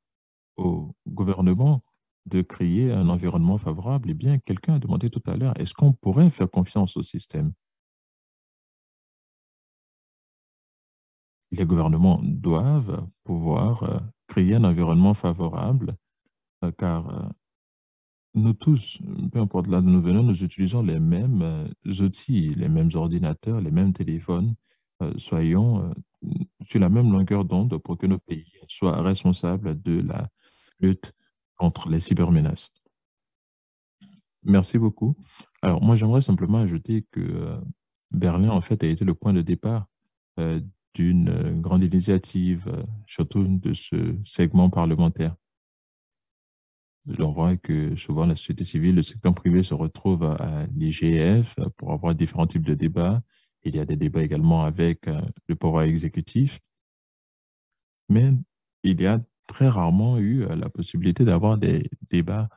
au gouvernement de créer un environnement favorable, eh bien, quelqu'un a demandé tout à l'heure, est-ce qu'on pourrait faire confiance au système? Les gouvernements doivent pouvoir euh, créer un environnement favorable, euh, car euh, nous tous, peu importe là d'où nous venons, nous utilisons les mêmes euh, outils, les mêmes ordinateurs, les mêmes téléphones. soyons sur la même longueur d'onde pour que nos pays soient responsables de la lutte contre les cybermenaces. Merci beaucoup. Alors, moi, j'aimerais simplement ajouter que Berlin, en fait, a été le point de départ d'une euh, grande initiative, euh, surtout de ce segment parlementaire. On voit que souvent la société civile, le secteur privé se retrouve à l'IGF pour avoir différents types de débats. Il y a des débats également avec euh, le pouvoir exécutif. Mais il y a très rarement eu la possibilité d'avoir des débats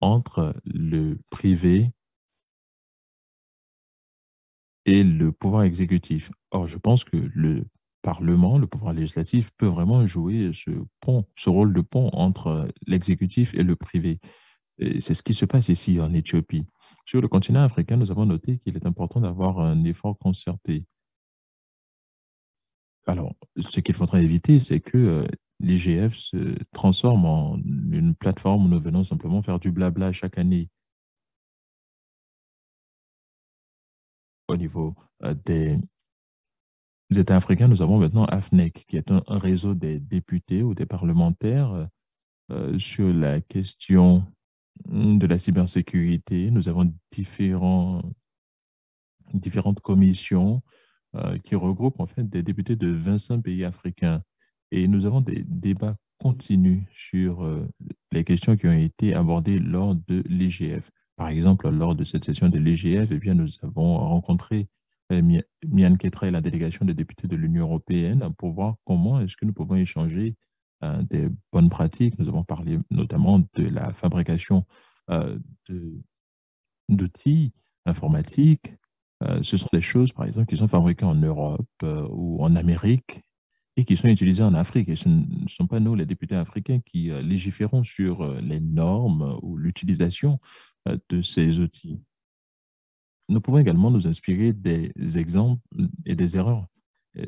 entre le privé et le pouvoir exécutif. Or, je pense que le Parlement, le pouvoir législatif peut vraiment jouer ce pont, ce rôle de pont entre l'exécutif et le privé. C'est ce qui se passe ici en Éthiopie. Sur le continent africain, nous avons noté qu'il est important d'avoir un effort concerté. Alors, ce qu'il faudra éviter, c'est que euh, l'IGF se transforme en une plateforme où nous venons simplement faire du blabla chaque année. Au niveau euh, des États africains, nous avons maintenant AFNEC, qui est un, réseau des députés ou des parlementaires euh, sur la question de la cybersécurité. Nous avons différents, différentes commissions euh, qui regroupent en fait des députés de 25 pays africains. Et nous avons des débats continus sur euh, les questions qui ont été abordées lors de l'IGF. Par exemple, lors de cette session de l'IGF, eh nous avons rencontré euh, Mian Ketra et la délégation des députés de l'Union européenne pour voir comment est-ce que nous pouvons échanger euh, des bonnes pratiques. Nous avons parlé notamment de la fabrication d'outils informatiques. ce sont des choses, par exemple, qui sont fabriquées en Europe ou en Amérique et qui sont utilisés en Afrique. Et ce ne sont pas nous, les députés africains, qui euh, légiférons sur euh, les normes ou l'utilisation euh, de ces outils. Nous pouvons également nous inspirer des exemples et des erreurs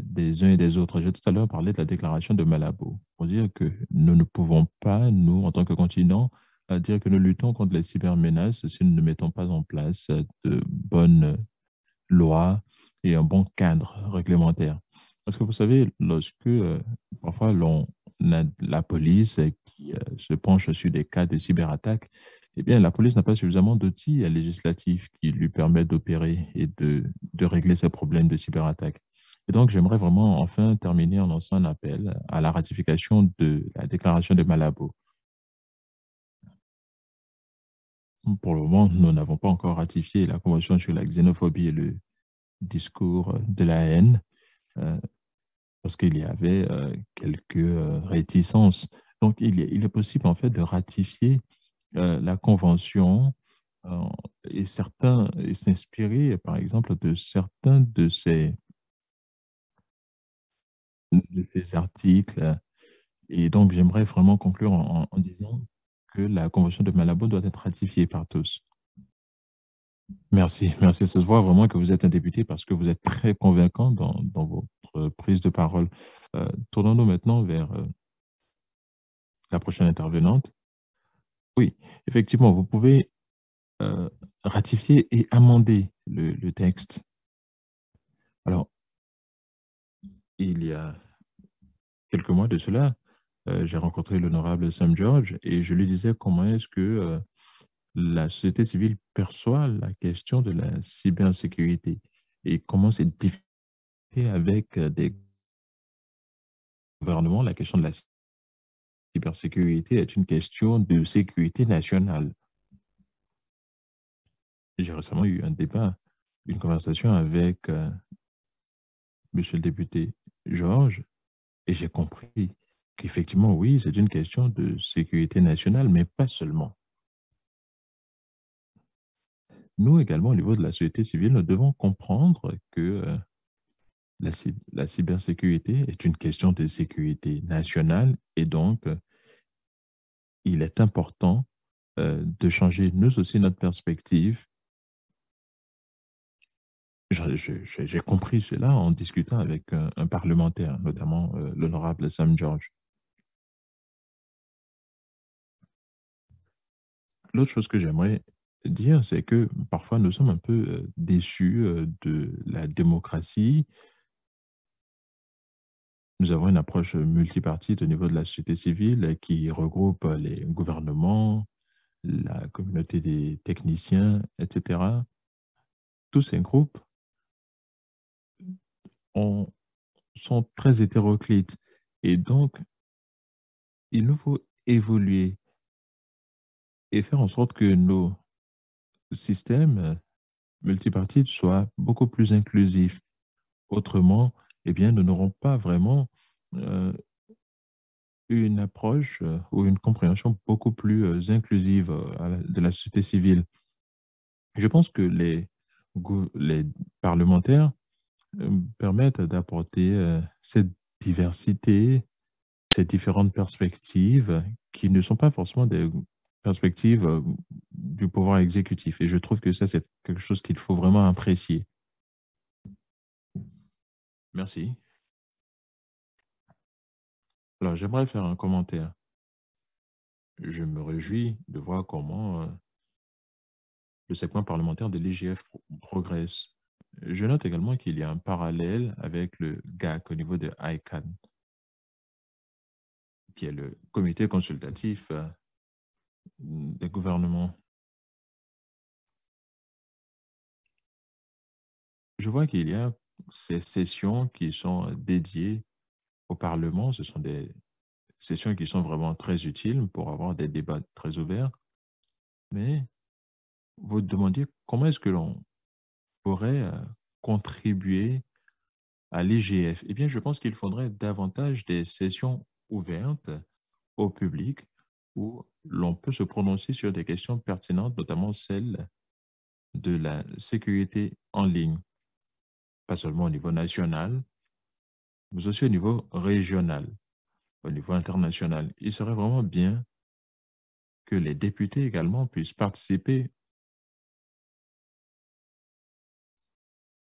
des uns et des autres. J'ai tout à l'heure parlé de la déclaration de Malabo pour dire que nous ne pouvons pas, nous, en tant que continent, dire que nous luttons contre les cybermenaces si nous ne mettons pas en place de bonnes lois et un bon cadre réglementaire. Parce que vous savez, lorsque euh, parfois l'on a la police qui euh, se penche sur des cas de cyberattaque, eh bien, la police n'a pas suffisamment d'outils législatifs qui lui permettent d'opérer et de, régler ces problèmes de cyberattaque. Et donc, j'aimerais vraiment enfin terminer en lançant un appel à la ratification de la déclaration de Malabo. Pour le moment, nous n'avons pas encore ratifié la Convention sur la xénophobie et le discours de la haine. Euh, parce qu'il y avait euh, quelques euh, réticences. Donc, il, est possible en fait de ratifier la convention et certains s'inspirer, par exemple, de certains de ces, articles. Et donc, j'aimerais vraiment conclure en, en, disant que la convention de Malabo doit être ratifiée par tous. Merci, merci. Ça se voit vraiment que vous êtes un député parce que vous êtes très convaincant dans, votre prise de parole. Euh, tournons-nous maintenant vers euh, la prochaine intervenante. Oui, effectivement, vous pouvez euh, ratifier et amender le, texte. Alors, il y a quelques mois de cela, j'ai rencontré l'honorable Sam George et je lui disais comment est-ce que la société civile perçoit la question de la cybersécurité et comment c'est difficile avec euh, des gouvernements. La question de la cybersécurité est une question de sécurité nationale. J'ai récemment eu un débat, une conversation avec euh, monsieur le député Georges et j'ai compris qu'effectivement, oui, c'est une question de sécurité nationale, mais pas seulement. nous également, au niveau de la société civile, nous devons comprendre que euh, la, cybersécurité est une question de sécurité nationale et donc euh, il est important euh, de changer nous aussi notre perspective. J'ai compris cela en discutant avec un, un parlementaire, notamment l'honorable Sam George. L'autre chose que j'aimerais dire, c'est que parfois nous sommes un peu déçus de la démocratie. Nous avons une approche multipartite au niveau de la société civile qui regroupe les gouvernements, la communauté des techniciens, etc. Tous ces groupes sont très hétéroclites. Et donc, il nous faut évoluer et faire en sorte que nos système euh, multipartite soit beaucoup plus inclusif. Autrement, eh bien, nous n'aurons pas vraiment euh, une approche ou une compréhension beaucoup plus inclusive de la société civile. Je pense que les parlementaires permettent d'apporter cette diversité, ces différentes perspectives qui ne sont pas forcément des perspectives du pouvoir exécutif. Et je trouve que ça, c'est quelque chose qu'il faut vraiment apprécier. Merci. Alors, j'aimerais faire un commentaire. Je me réjouis de voir comment le segment parlementaire de l'IGF progresse. Je note également qu'il y a un parallèle avec le GAC au niveau de ICANN, qui est le comité consultatif des gouvernements. Je vois qu'il y a ces sessions qui sont dédiées au Parlement. Ce sont des sessions qui sont vraiment très utiles pour avoir des débats très ouverts. Mais vous demandiez comment est-ce que l'on pourrait contribuer à l'IGF Eh bien, je pense qu'il faudrait davantage des sessions ouvertes au public où l'on peut se prononcer sur des questions pertinentes, notamment celles de la sécurité en ligne, pas seulement au niveau national, mais aussi au niveau régional, au niveau international. Il serait vraiment bien que les députés également puissent participer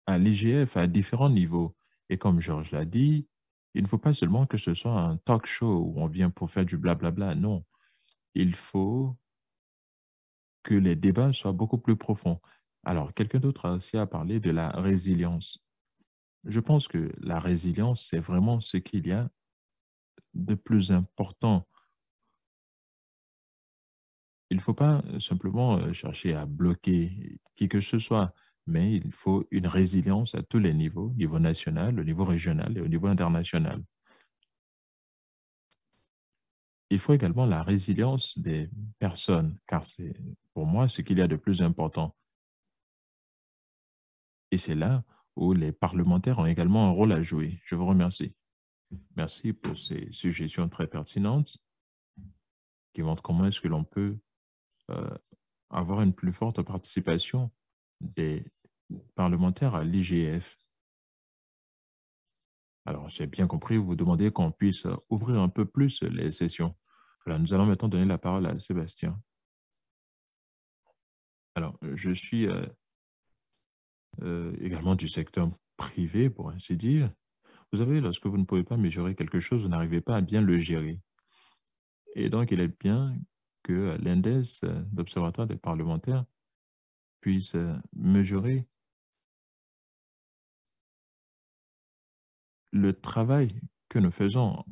à l'IGF à différents niveaux. Et comme Georges l'a dit, il ne faut pas seulement que ce soit un talk show où on vient pour faire du blablabla. Non, il faut que les débats soient beaucoup plus profonds. Alors, quelqu'un d'autre a aussi à parler de la résilience. Je pense que la résilience, c'est vraiment ce qu'il y a de plus important. Il ne faut pas simplement euh, chercher à bloquer qui que ce soit mais il faut une résilience à tous les niveaux, au niveau national, au niveau régional et au niveau international. Il faut également la résilience des personnes, car c'est pour moi ce qu'il y a de plus important. Et c'est là où les parlementaires ont également un rôle à jouer. Je vous remercie. Merci pour ces suggestions très pertinentes qui montrent comment est-ce que l'on peut euh, avoir une plus forte participation des parlementaire à l'IGF. Alors, j'ai bien compris, vous demandez qu'on puisse ouvrir un peu plus les sessions. Voilà, nous allons maintenant donner la parole à Sébastien. Alors, je suis euh, euh, également du secteur privé, pour ainsi dire. Vous savez, lorsque vous ne pouvez pas mesurer quelque chose, vous n'arrivez pas à bien le gérer. Et donc, il est bien que l'INDES, l'Observatoire des parlementaires, puisse mesurer le travail que nous faisons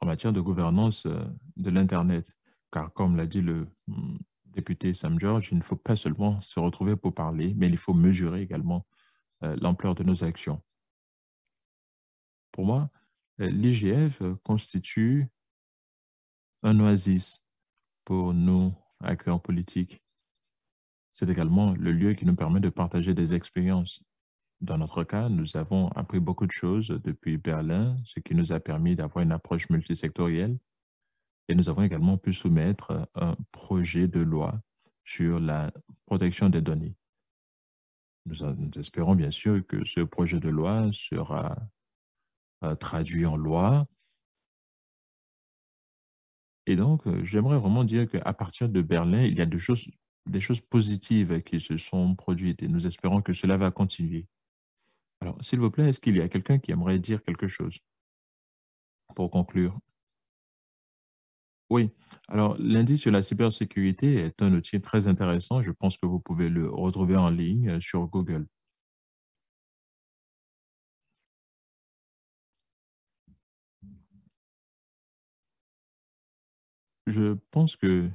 en matière de gouvernance euh, de l'Internet. Car comme l'a dit le mm, député Sam George, il ne faut pas seulement se retrouver pour parler, mais il faut mesurer également euh, l'ampleur de nos actions. Pour moi, euh, l'IGF constitue un oasis pour nous, acteurs politiques. C'est également le lieu qui nous permet de partager des expériences dans notre cas, nous avons appris beaucoup de choses depuis Berlin, ce qui nous a permis d'avoir une approche multisectorielle. Et nous avons également pu soumettre un projet de loi sur la protection des données. Nous, espérons bien sûr que ce projet de loi sera euh, traduit en loi. Et donc, euh, j'aimerais vraiment dire qu'à partir de Berlin, il y a des choses, des choses positives qui se sont produites et nous espérons que cela va continuer. Alors, s'il vous plaît, est-ce qu'il y a quelqu'un qui aimerait dire quelque chose pour conclure? Oui. Alors, l'indice sur la cybersécurité est un outil très intéressant. Je pense que vous pouvez le retrouver en ligne euh, sur Google. Je pense que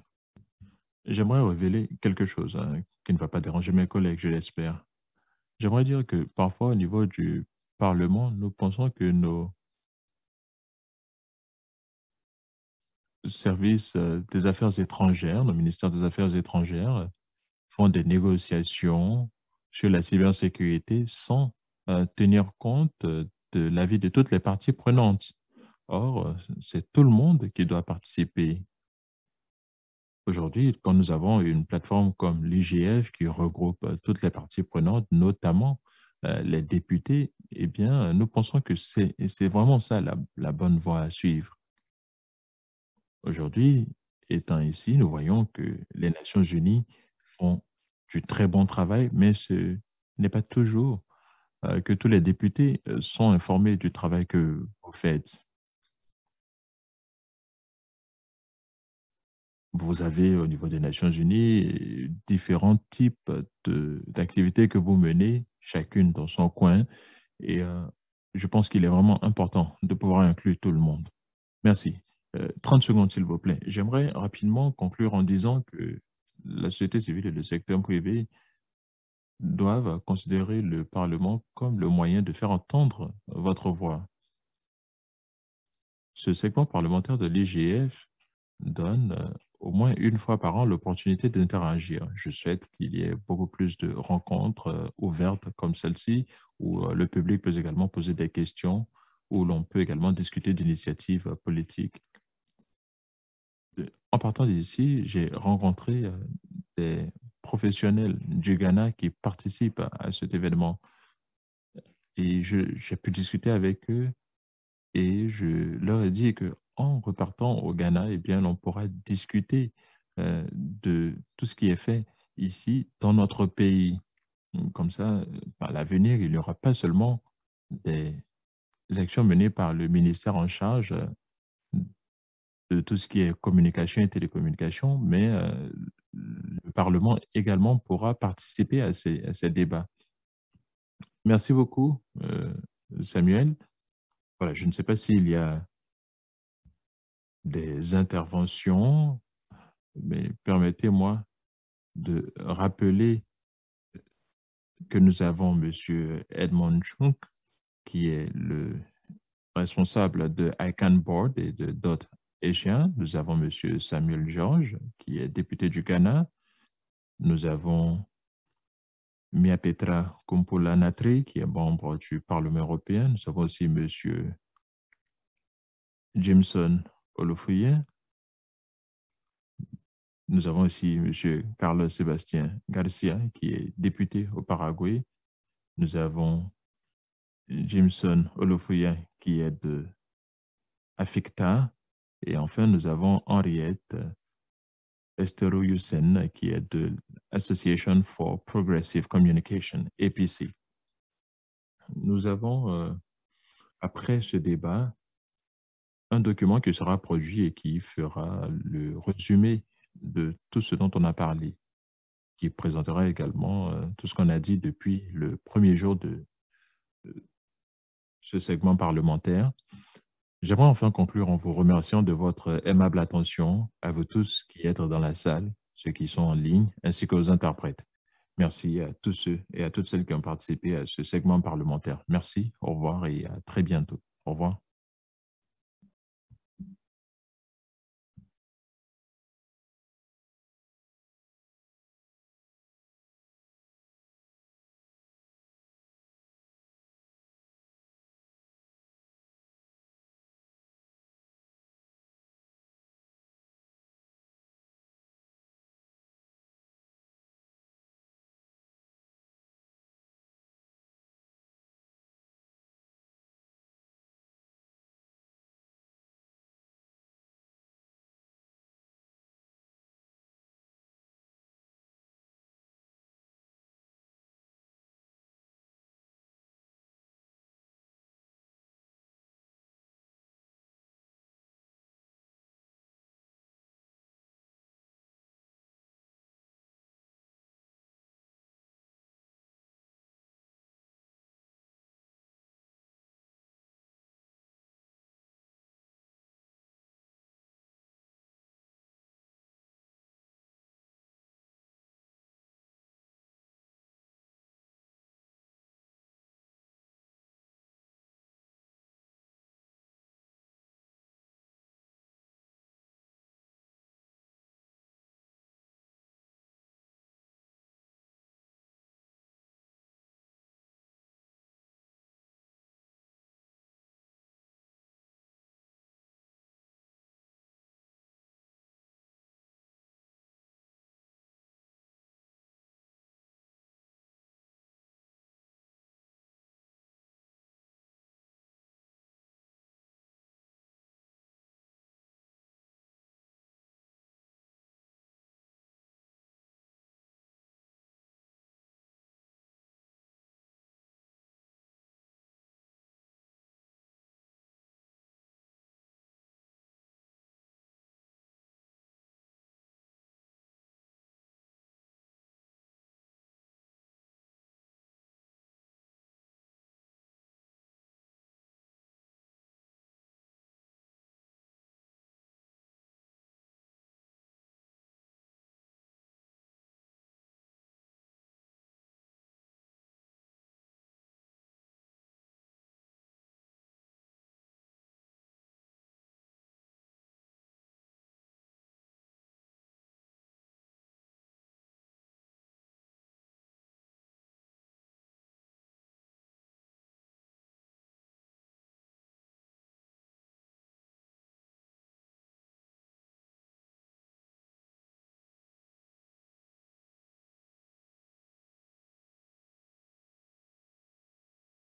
j'aimerais révéler quelque chose hein, qui ne va pas déranger mes collègues, je l'espère. J'aimerais dire que parfois, au niveau du Parlement, nous pensons que nos services euh, des affaires étrangères, nos ministères des affaires étrangères, font des négociations sur la cybersécurité sans euh, tenir compte euh, de l'avis de toutes les parties prenantes. Or, c'est tout le monde qui doit participer. Aujourd'hui, quand nous avons une plateforme comme l'IGF qui regroupe toutes les parties prenantes, notamment les députés, eh bien, nous pensons que c'est vraiment ça la bonne voie à suivre. Aujourd'hui, étant ici, nous voyons que les Nations unies font du très bon travail, mais ce n'est pas toujours que tous les députés sont informés du travail que vous faites. Vous avez au niveau des Nations unies différents types d'activités que vous menez, chacune dans son coin, et je pense qu'il est vraiment important de pouvoir inclure tout le monde. Merci. 30 secondes, s'il vous plaît. J'aimerais rapidement conclure en disant que la société civile et le secteur privé doivent considérer le Parlement comme le moyen de faire entendre votre voix. Ce segment parlementaire de l'IGF donne euh, au moins une fois par an l'opportunité d'interagir. Je souhaite qu'il y ait beaucoup plus de rencontres euh, ouvertes comme celle-ci, où euh, le public peut également poser des questions, où l'on peut également discuter d'initiatives politiques. En partant d'ici, j'ai rencontré des professionnels du Ghana qui participent à cet événement. Et j'ai pu discuter avec eux et je leur ai dit que en repartant au Ghana, eh bien, on pourra discuter euh, de tout ce qui est fait ici dans notre pays. Comme ça, à l'avenir, il n'y aura pas seulement des actions menées par le ministère en charge de tout ce qui est communication et télécommunication, mais euh, le Parlement également pourra participer à ces, débats. Merci beaucoup, euh, Samuel. Voilà, je ne sais pas s'il y a des interventions, mais permettez-moi de rappeler que nous avons M. Edmond Chunk, qui est le responsable de ICANN Board et de Asia. Nous avons M. Samuel George, qui est député du Ghana. Nous avons Mia Petra Kumpula Natri, qui est membre du Parlement européen. Nous avons aussi M. Jimson Olofuye. Nous avons aussi M. Carlos Sébastien Garcia, qui est député au Paraguay. Nous avons Jimson Olofuye, qui est de AFICTA. Et enfin, nous avons Henriette Estero Yusen, qui est de l'Association for Progressive Communication, APC. Nous avons, euh, après ce débat, un document qui sera produit et qui fera le résumé de tout ce dont on a parlé, qui présentera également euh, tout ce qu'on a dit depuis le premier jour de ce segment parlementaire. J'aimerais enfin conclure en vous remerciant de votre aimable attention à vous tous qui êtes dans la salle, ceux qui sont en ligne, ainsi qu'aux interprètes. Merci à tous ceux et à toutes celles qui ont participé à ce segment parlementaire. Merci, au revoir et à très bientôt. Au revoir.